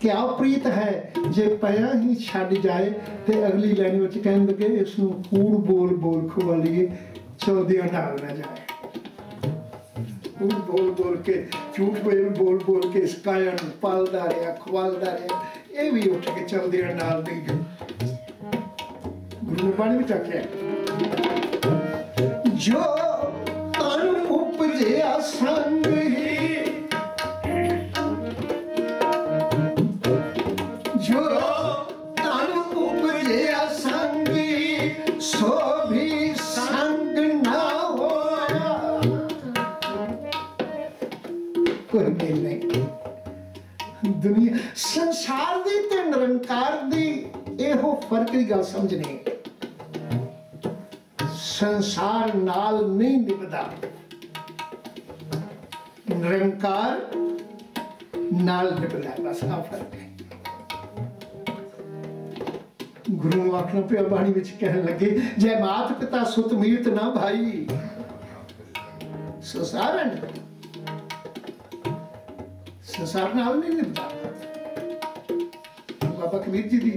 ਕਿਆ ਪ੍ਰੀਤ ਹੈ? ਜੇ ਪਿਆ ਹੀ ਛੱਡ ਜਾਏ ਤੇ ਅਗਲੀ ਲਾਈਨ ਵਿੱਚ ਕਹਿਣ ਲੱਗੇ, ਇਸ ਨੂੰ ਕੂੜ ਬੋਲ ਬੋਲ ਖਵਾਲੀਏ ਚੌਦਿਆਂ ਨਾਲ ਨਾ ਜਾਏ। ਕੂੜ ਬੋਲ ਬੋਲ ਕੇ, ਝੂਠ ਬੋਲ ਬੋਲ ਬੋਲ ਕੇ ਇਸ ਕਾਇਆ ਨੂੰ ਪਾਲਦਾ ਰਿਹਾ, ਖਵਾਲਦਾ ਰਿਹਾ। ਇਹ ਵੀ ਉੱਠ ਕੇ ਚਲਦਿਆਂ ਨਾਲ ਨਹੀਂ ਗੁਰੂ ਨੇ ਬਾਣੀ ਵਿੱਚ ਆਖਿਆ, ਜੋ ਤਨ ਉਪਜਿਆ ਸੰਗ ਹੀ ਦੁਨੀਆ। ਸੰਸਾਰ ਦੀ ਤੇ ਨਿਰੰਕਾਰ ਦੀ ਇਹੋ ਫ਼ਰਕ ਦੀ ਗੱਲ ਸਮਝਣੀ ਸੰਸਾਰ ਨਾਲ ਨਹੀਂ ਨਿਭਦਾ। ਨਿਰੰਕਾਰ ਨਾਲ ਨਿਭਦਾ ਬਸ ਆ ਫ਼ਰਕ ਹੈ। ਗੁਰੂ ਆਖਣਾ ਪਿਆ, ਬਾਣੀ ਵਿੱਚ ਕਹਿਣ ਲੱਗੇ, ਜੈ ਮਾਤ ਪਿਤਾ ਸੁਤ ਮੀਤ ਨਾ ਭਾਈ ਸੰਸਾਰਨ ਸੰਸਾਰ ਨਾਲ ਨਹੀਂ ਨਿਭਦਾ। ਬਾਬਾ ਕਬੀਰ ਜੀ ਦੀ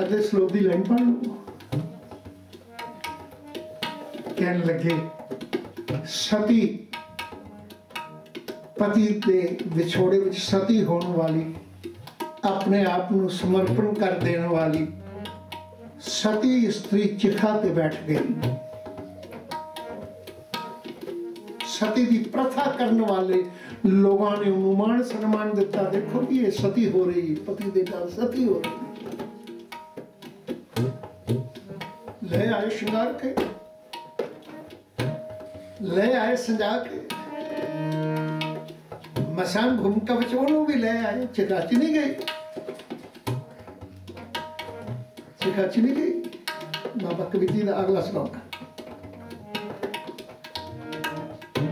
ਅਗਲੇ ਸ਼ਲੋਕ ਦੀ ਲਾਈਨ ਪੜ੍ਹ ਲਓ। ਕਹਿਣ ਲੱਗੇ, ਸਤੀ, ਪਤੀ ਦੇ ਵਿਛੋੜੇ ਵਿੱਚ ਸਤੀ ਹੋਣ ਵਾਲੀ, ਆਪਣੇ ਆਪ ਨੂੰ ਸਮਰਪਣ ਕਰ ਦੇਣ ਵਾਲੀ, ਸਤੀ ਇਸਤਰੀ ਚਿਖਾ ਤੇ ਬੈਠ ਗਈ। ਸਤੀ ਦੀ ਪ੍ਰਥਾ ਕਰਨ ਵਾਲੇ ਲੋਕਾਂ ਨੇ ਉਹਨੂੰ ਮਾਣ ਸਨਮਾਨ ਦਿੱਤਾ। ਦੇਖੋ ਵੀ ਇਹ ਸਤੀ ਹੋ ਰਹੀ ਪਤੀ ਦੇ ਨਾਲ ਸਤੀ ਹੋ ਰਹੀ ਲੈ ਆਏ ਸ਼ਿੰਗਾਰ ਕੇ। ਲੈ ਆਏ ਸੰਜਾ ਕੇ। ਮਸਾਂ ਭੂਮਿਕਾ ਵਿੱਚ ਉਹਨੂੰ ਵੀ ਲੈ ਆਏ। ਚਿਕਾਚੀ ਨਹੀਂ ਗਈ। ਚਿਕਾਚੀ ਨਹੀਂ ਗਈ। ਬਾਬਾ ਕਬੀਰ ਜੀ ਦਾ ਅਗਲਾ ਸ਼ਲੋਕ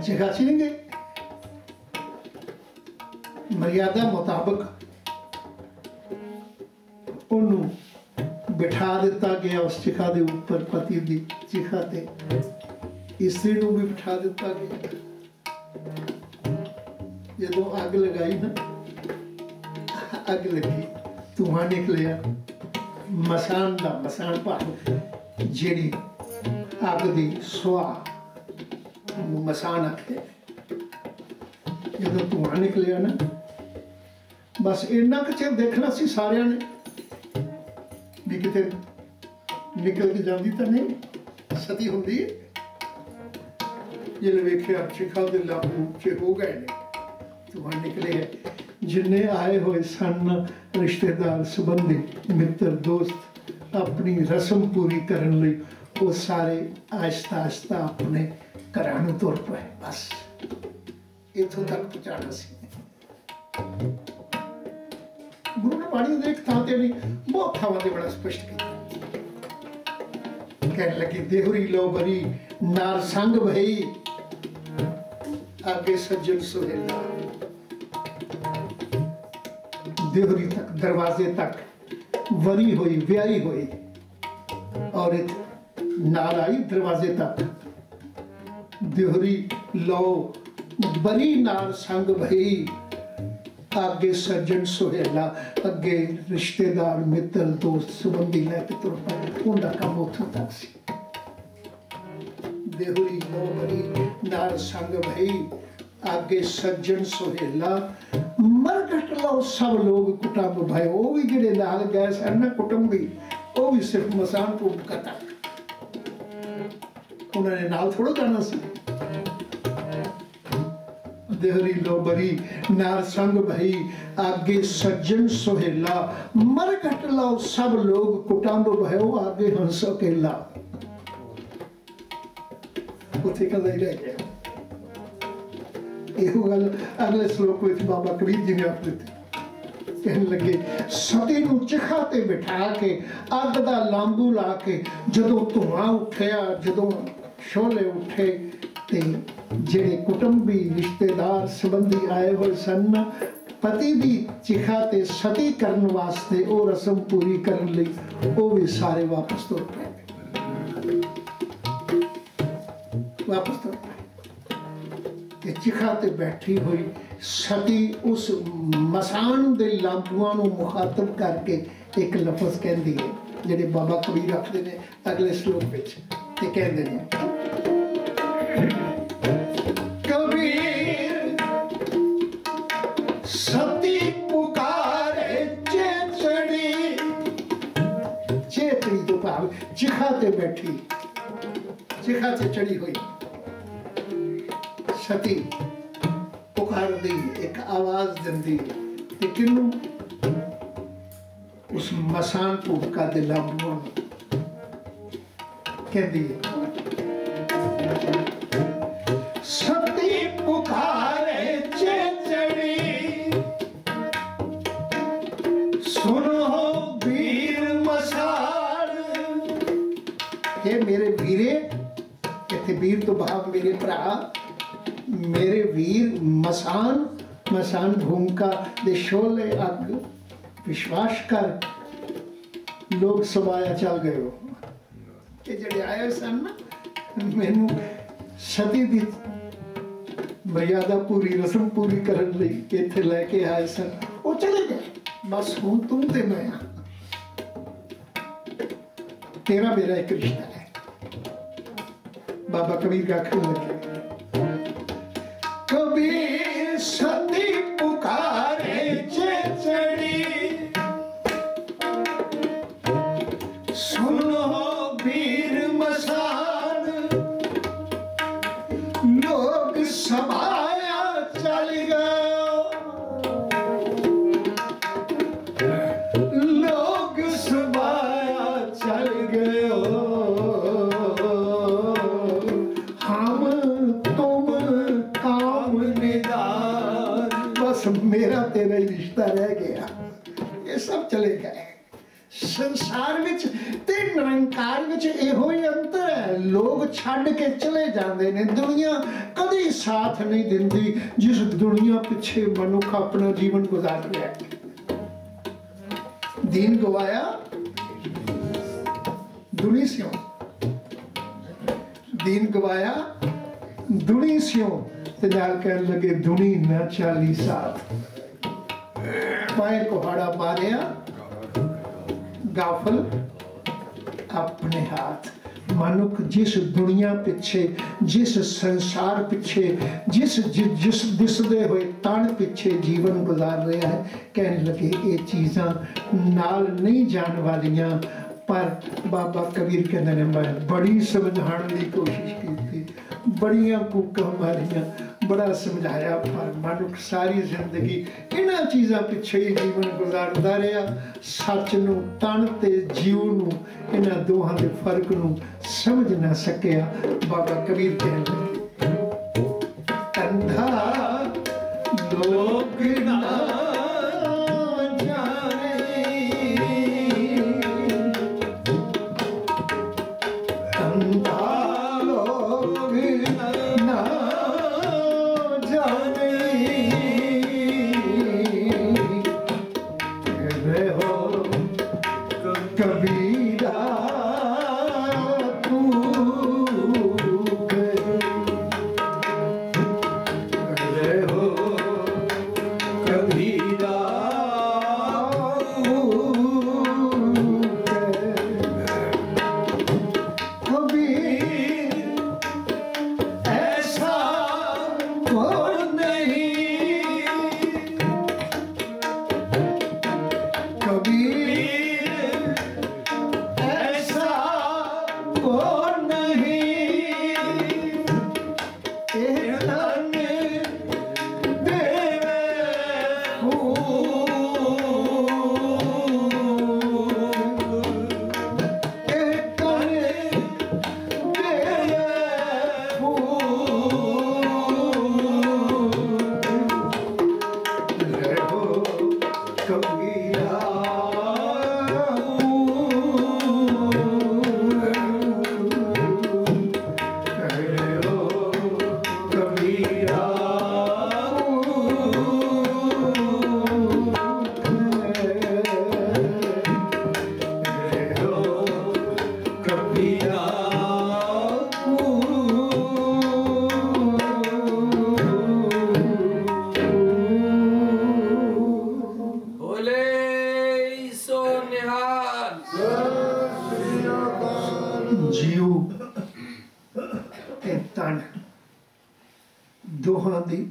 ਚਿਕਾਚੀ ਨਹੀਂ ਗਈ। ਮਰਿਆਦਾ ਮੁਤਾਬਕ ਉਹਨੂੰ ਬਿਠਾ ਦਿੱਤਾ ਗਿਆ ਉਸ ਚਿਖਾ ਦੇ ਉੱਪਰ, ਪਤੀ ਦੀ ਚਿਖਾ ਤੇ। ਇਸਤਰੀ ਨੂੰ ਵੀ ਬਿਠਾ ਦਿੱਤਾ ਗਿਆ। ਜਦੋਂ ਅੱਗ ਲਗਾਈ ਨਾ, ਅੱਗ ਲੱਗੀ, ਧੂੰਆਂ ਨਿਕਲਿਆ। ਮਸਾਨ ਦਾ ਮਸਾਨ ਭਾਵ ਜਿਹੜੀ ਅੱਗ ਦੀ ਸੁਆਹ ਮਸਾਨ ਆਖਦੇ। ਜਦੋਂ ਧੂੰਆਂ ਨਿਕਲਿਆ ਨਾ ਬਸ ਇੰਨਾ ਕੁ ਚਿਰ ਦੇਖਣਾ ਸੀ ਸਾਰਿਆਂ ਨੇ ਵੀ ਕਿਤੇ ਨਿਕਲ ਕੇ ਜਾਂਦੀ ਤਾਂ ਨਹੀਂ, ਸਤੀ ਹੁੰਦੀ। ਜਿਹਨੇ ਵੇਖਿਆ ਚਿਖਾ ਦੇ ਲਾਪੂ ਉੱਚੇ ਹੋ ਗਏ ਨੇ ਧੂੰਆਂ ਨਿਕਲੇ ਜਿੰਨੇ ਆਏ ਹੋਏ ਸਨ ਰਿਸ਼ਤੇਦਾਰ, ਸੰਬੰਧੀ, ਮਿੱਤਰ, ਦੋਸਤ, ਆਪਣੀ ਰਸਮ ਪੂਰੀ ਕਰਨ ਲਈ, ਉਹ ਸਾਰੇ ਆਹਿਸਤਾ ਆਹਿਸਤਾ ਆਪਣੇ ਘਰਾਂ ਨੂੰ ਤੁਰ ਪਏ, ਬਸ। ਇੱਥੋਂ ਤੱਕ ਪਹੁੰਚਾਣਾ ਸੀ। ਗੁਰੂ ਦੇ ਇੱਕ ਥਾਂ ਤੇ ਨਹੀਂ ਬਹੁਤ ਥਾਵਾਂ ਤੇ ਬੜਾ ਸਪਸ਼ਟ ਕੀਤਾ। ਕਹਿਣ ਲੱਗੀ, ਦੇਹੁਰੀ ਲੋ ਬਰੀ, ਨਾਰ ਸੰਗ ਭਈ ਅੱਗੇ ਸੱਜਣ ਸੁਹੇਲਾ ਦੇਹੁਰੀ ਤੱਕ, ਦਰਵਾਜ਼ੇ ਤੱਕ ਵਰੀ ਹੋਈ, ਵਿਆਹੀ ਹੋਈ। ਔਰਤ ਨਾਲ ਆਈ ਦਰਵਾਜ਼ੇ ਤੱਕ। ਦੇਹੁਰੀ ਲਓ ਬਰੀ ਨਾਲ ਸੰਗ ਭਈ ਅੱਗੇ ਸੱਜਣ ਸੁਹੇਲਾ, ਅੱਗੇ ਰਿਸ਼ਤੇਦਾਰ ਮਿੱਤਰ ਦੋਸਤ ਸੰਬੰਧੀ ਲੈ ਕੇ ਤੁਰ ਪਏ ਉਹਦਾ ਕੰਮ ਉੱਥੋਂ ਤੱਕ ਸੀ। ਦੇਹੁਰੀ ਲੋ ਬਰੀ ਨਾਲ ਸੰਗ ਭਈ, ਅੱਗੇ ਸੱਜਣ ਸੁਹੇਲਾ। ਮਰਗਟ ਲਓ ਸਭ ਲੋਕ ਕੁਟੁੰਬ ਭਾਈ ਉਹ ਵੀ ਜਿਹੜੇ ਨਾਲ ਗਏ ਸਨ ਨਾ ਕੁਟੁੰਬੀ ਉਹ ਵੀ ਸਿਰਫ ਮਸਾਨ ਤੋਂ ਕਤਾ ਉਹਨਾਂ ਨੇ ਨਾਲ ਥੋੜਾ ਜਾਣਾ ਸੀ। ਦੇਹਰੀ ਲੋਬਰੀ ਨਾਰ ਸੰਗ ਭਈ, ਆਗੇ ਸੱਜਣ ਸੁਹੇਲਾ। ਮਰਗਟ ਲਓ ਸਭ ਲੋਕ, ਕੁਟੁੰਬ ਭਇਓ ਆਗੇ ਹੰਸ ਅਕੇਲਾ ਉੱਥੇ ਕਦੇ ਹੀ ਰਹਿ ਗਿਆ ਇਹੋ ਗੱਲ ਅਗਲੇ ਸ਼ਲੋਕ ਵਿੱਚ ਬਾਬਾ ਕਬੀਰ ਜੀ ਨੇ ਆਪ ਦਿੱਤੀ। ਕਹਿਣ ਲੱਗੇ, ਸਤੀ ਨੂੰ ਚਿਖਾ ਤੇ ਬਿਠਾ ਕੇ, ਅੱਗ ਦਾ ਲਾਂਬੂ ਲਾ ਕੇ, ਜਦੋਂ ਧੂਆਂ ਉੱਠਿਆ, ਜਦੋਂ ਸ਼ੋਲੇ ਉੱਠੇ ਤੇ ਜਿਹੜੇ ਕੁਟੁੰਬੀ ਰਿਸ਼ਤੇਦਾਰ ਸੰਬੰਧੀ ਆਏ ਹੋਏ ਸਨ, ਪਤੀ ਦੀ ਚਿਖਾ ਤੇ ਸਤੀ ਕਰਨ ਵਾਸਤੇ ਉਹ ਰਸਮ ਪੂਰੀ ਕਰਨ ਲਈ ਉਹ ਵੀ ਸਾਰੇ ਵਾਪਸ ਤੁਰ ਪਏ। ਵਾਪਸ ਤੁਰ ਪਏ। ਤੇ ਚਿਖਾ ਤੇ ਬੈਠੀ ਹੋਈ ਸਤੀ ਉਸ ਮਸਾਨ ਦੇ ਲਾਂਬੂਆਂ ਨੂੰ ਮੁਖਾਤਬ ਕਰਕੇ ਇੱਕ ਲਫ਼ਜ਼ ਕਹਿੰਦੀ ਹੈ, ਜਿਹੜੇ ਬਾਬਾ ਕਬੀਰ ਰੱਖਦੇ ਨੇ ਅਗਲੇ ਸ਼ਲੋਕ ਵਿੱਚ। ਤੇ ਕਹਿੰਦੇ ਨੇ ਬੈਠੀ। ਚਿਖਾ ਤੇ ਚੜੀ ਹੋਈ। ਸਤੀ ਪੁਕਾਰਦੀ, ਇੱਕ ਆਵਾਜ਼ ਦਿੰਦੀ। ਤੇ ਕਿਨੂੰ? ਉਸ ਮਸਾਨ ਪੁਕਾ ਦੇ ਲਾਂਬੂਆਂ ਕਹਿੰਦੀ ਹੈ ਮਸਾਨ ਭੂਮਿਕਾ ਦੇ ਸ਼ੋਲੇ ਅੱਗ ਵਿਸ਼ਵਾਸ ਕਰ ਲੋਕ ਸਮਾਇਆ ਚੱਲ ਗਏ ਹੋ ਇਹ ਜਿਹੜੇ ਆਏ ਸਨ ਨਾ ਮੈਨੂੰ ਸਤੀ ਦੀ ਮਰਿਆਦਾ ਪੂਰੀ ਰਸਮ ਪੂਰੀ ਕਰਨ ਲਈ ਇੱਥੇ ਲੈ ਕੇ ਆਏ ਸਨ ਉਹ ਚਲੇ ਗਏ ਬਸ ਹੁਣ ਤੂੰ ਤੇ ਮੈਂ ਤੇਰਾ ਮੇਰਾ ਇੱਕ ਰਿਸ਼ਤਾ ਹੈ ਬਾਬਾ ਕਬੀਰ ਦਾ ਆਖਣ ਛੱਡ ਕੇ ਚਲੇ ਜਾਂਦੇ ਨੇ ਦੁਨੀਆ ਕਦੀ ਸਾਥ ਨਹੀਂ ਦਿੰਦੀ, ਜਿਸ ਦੁਨੀਆ ਪਿੱਛੇ ਮਨੁੱਖ ਆਪਣਾ ਜੀਵਨ ਗੁਜ਼ਾਰ ਰਿਹਾ ਹੈ। ਦੀਨ ਗਵਾਇਆ, ਦੁਨੀ ਸਿਓ ਦੀਨ ਗਵਾਇਆ, ਦੁਨੀ ਸਿਓ ਤੇ ਨਾਲ ਕਹਿਣ ਲੱਗੇ, ਦੁਨੀ ਨਾ ਚਾਲੀ ਸਾਥ। ਪਾਏ ਕੋਹੜਾ ਮਾਰਿਆ, ਗਾਫਲ ਆਪਣੇ ਹੱਥ। ਮਨੁੱਖ ਜਿਸ ਦੁਨੀਆ ਪਿੱਛੇ ਜਿਸ ਸੰਸਾਰ ਪਿੱਛੇ ਜਿਸ ਜਿ- ਜਿਸ ਦਿਸਦੇ ਹੋਏ ਤਣ ਪਿੱਛੇ ਜੀਵਨ ਗੁਜ਼ਾਰ ਰਿਹਾ ਹੈ ਕਹਿਣ ਲੱਗੇ ਇਹ ਚੀਜ਼ਾਂ ਨਾਲ ਨਹੀਂ ਜਾਣ ਵਾਲੀਆਂ ਪਰ ਬਾਬਾ ਕਬੀਰ ਕਹਿੰਦੇ ਨੇ ਮੈਂ ਬੜੀ ਸਮਝਾਉਣ ਦੀ ਕੋਸ਼ਿਸ਼ ਕੀਤੀ ਬੜੀਆਂ ਕੂਕਾਂ ਮਾਰੀਆਂ ਬੜਾ ਸਮਝਾਇਆ ਪਰ ਮਨੁੱਖ ਸਾਰੀ ਜ਼ਿੰਦਗੀ ਇਹਨਾਂ ਚੀਜ਼ਾਂ ਪਿੱਛੇ ਹੀ ਜੀਵਨ ਗੁਜ਼ਾਰਦਾ ਰਿਹਾ ਸੱਚ ਨੂੰ ਤਣ ਤੇ ਜੀਵ ਨੂੰ ਇਹਨਾਂ ਦੋਹਾਂ ਦੇ ਫ਼ਰਕ ਨੂੰ ਸਮਝ ਨਾ ਸਕਿਆ। ਬਾਬਾ ਕਬੀਰ ਕਹਿੰਦੇ ਅੰਧਾ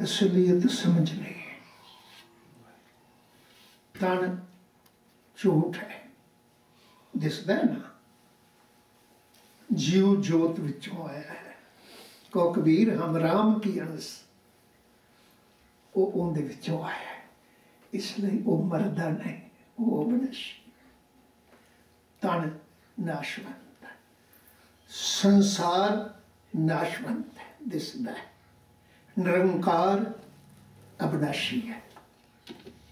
ਦੋਹਾਂ ਸਮਝ ਅਸਲੀਅਤ ਸਮਝਣੀ ਤਨ ਝੂਠ ਹੈ। ਦਿਸਦਾ ਨਾ? ਜੀਉ ਜੋਤ ਵਿੱਚੋਂ ਆਇਆ ਹੈ। ਕੋ ਕਬੀਰ, ਹਮ ਰਾਮ ਕੀ ਅੰਸ ਉਹ ਉਹਦੇ ਵਿੱਚੋਂ ਆਇਆ ਹੈ। ਇਸ ਲਈ ਉਹ ਮਰਦਾ ਨਹੀਂ, ਉਹ ਅਬਨਸ਼ੀ ਤਨ ਨਾਸ਼ਵੰਤ ਸੰਸਾਰ ਨਾਸ਼ਵੰਤ ਦਿਸਦਾ ਹੈ। ਨਿਰੰਕਾਰ ਅਬਨਾਸ਼ੀ ਹੈ।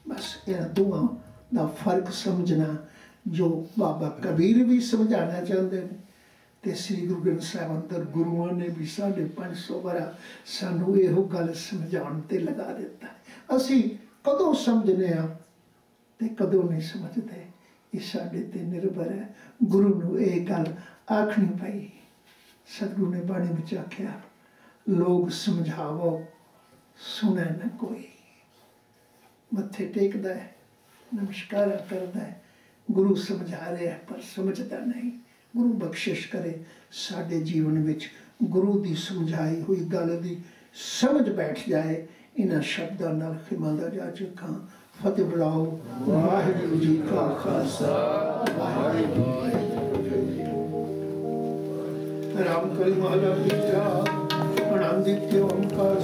ਬਸ ਇਹਨਾਂ ਦੋਵਾਂ ਦਾ ਫ਼ਰਕ ਸਮਝਣਾ ਜੋ ਬਾਬਾ ਕਬੀਰ ਵੀ ਸਮਝਾਉਣਾ ਚਾਹੁੰਦੇ ਨੇ ਤੇ ਸ੍ਰੀ ਗੁਰੂ ਗ੍ਰੰਥ ਸਾਹਿਬ ਅੰਦਰ ਗੁਰੂਆਂ ਨੇ ਵੀ ਸਾਢੇ 500 ਵਰਾ ਸਾਨੂੰ ਇਹੋ ਗੱਲ ਸਮਝਾਉਣ ਤੇ ਲਗਾ ਦਿੱਤਾ। ਅਸੀਂ ਕਦੋਂ ਸਮਝਨੇ ਆ ਤੇ ਕਦੋਂ ਨਹੀਂ ਸਮਝਦੇ। ਇਹ ਸਾਡੇ ਤੇ ਨਿਰਭਰ ਹੈ। ਗੁਰੂ ਨੂੰ ਇਹ ਗੱਲ ਆਖਣੀ ਪਈ। ਸਤਿਗੁਰੂ ਨੇ ਬਾਣੀ ਵਿੱਚ ਆਖਿਆ ਲੋਕ ਸਮਝਾਵੋ, ਸੁਣੇ ਨਾ ਕੋਈ। ਮੱਥੇ ਟੇਕਦਾ ਹੈ, ਨਮਸਕਾਰ ਕਰਦਾ ਹੈ। ਗੁਰੂ ਸਮਝਾ ਰਿਹਾ ਪਰ ਸਮਝਦਾ ਨਹੀਂ। ਗੁਰੂ ਬਖਸ਼ਿਸ਼ ਕਰੇ। ਸਾਡੇ ਜੀਵਨ ਵਿੱਚ ਗੁਰੂ ਦੀ ਸਮਝਾਈ ਹੋਈ ਗੱਲ ਦੀ ਸਮਝ ਬੈਠ ਜਾਏ। ਇਹਨਾਂ ਸ਼ਬਦਾਂ ਨਾਲ ਖਿਮਾਂਦਾ ਜਾ ਚੁੱਕਾ ਫਤਿਹ ਬੁਲਾਓ। ਵਾਹਿਗੁਰੂ ਜੀ ਕਾ ਖਾਲਸਾ। ਵਾਹਿਗੁਰੂ ਜੀ ਰਾਮ ਕਲੀ ਮਹਲਾ ਵਿਚਾਰ ਅਨੰਦਿਤ ਓੰਕਾਰ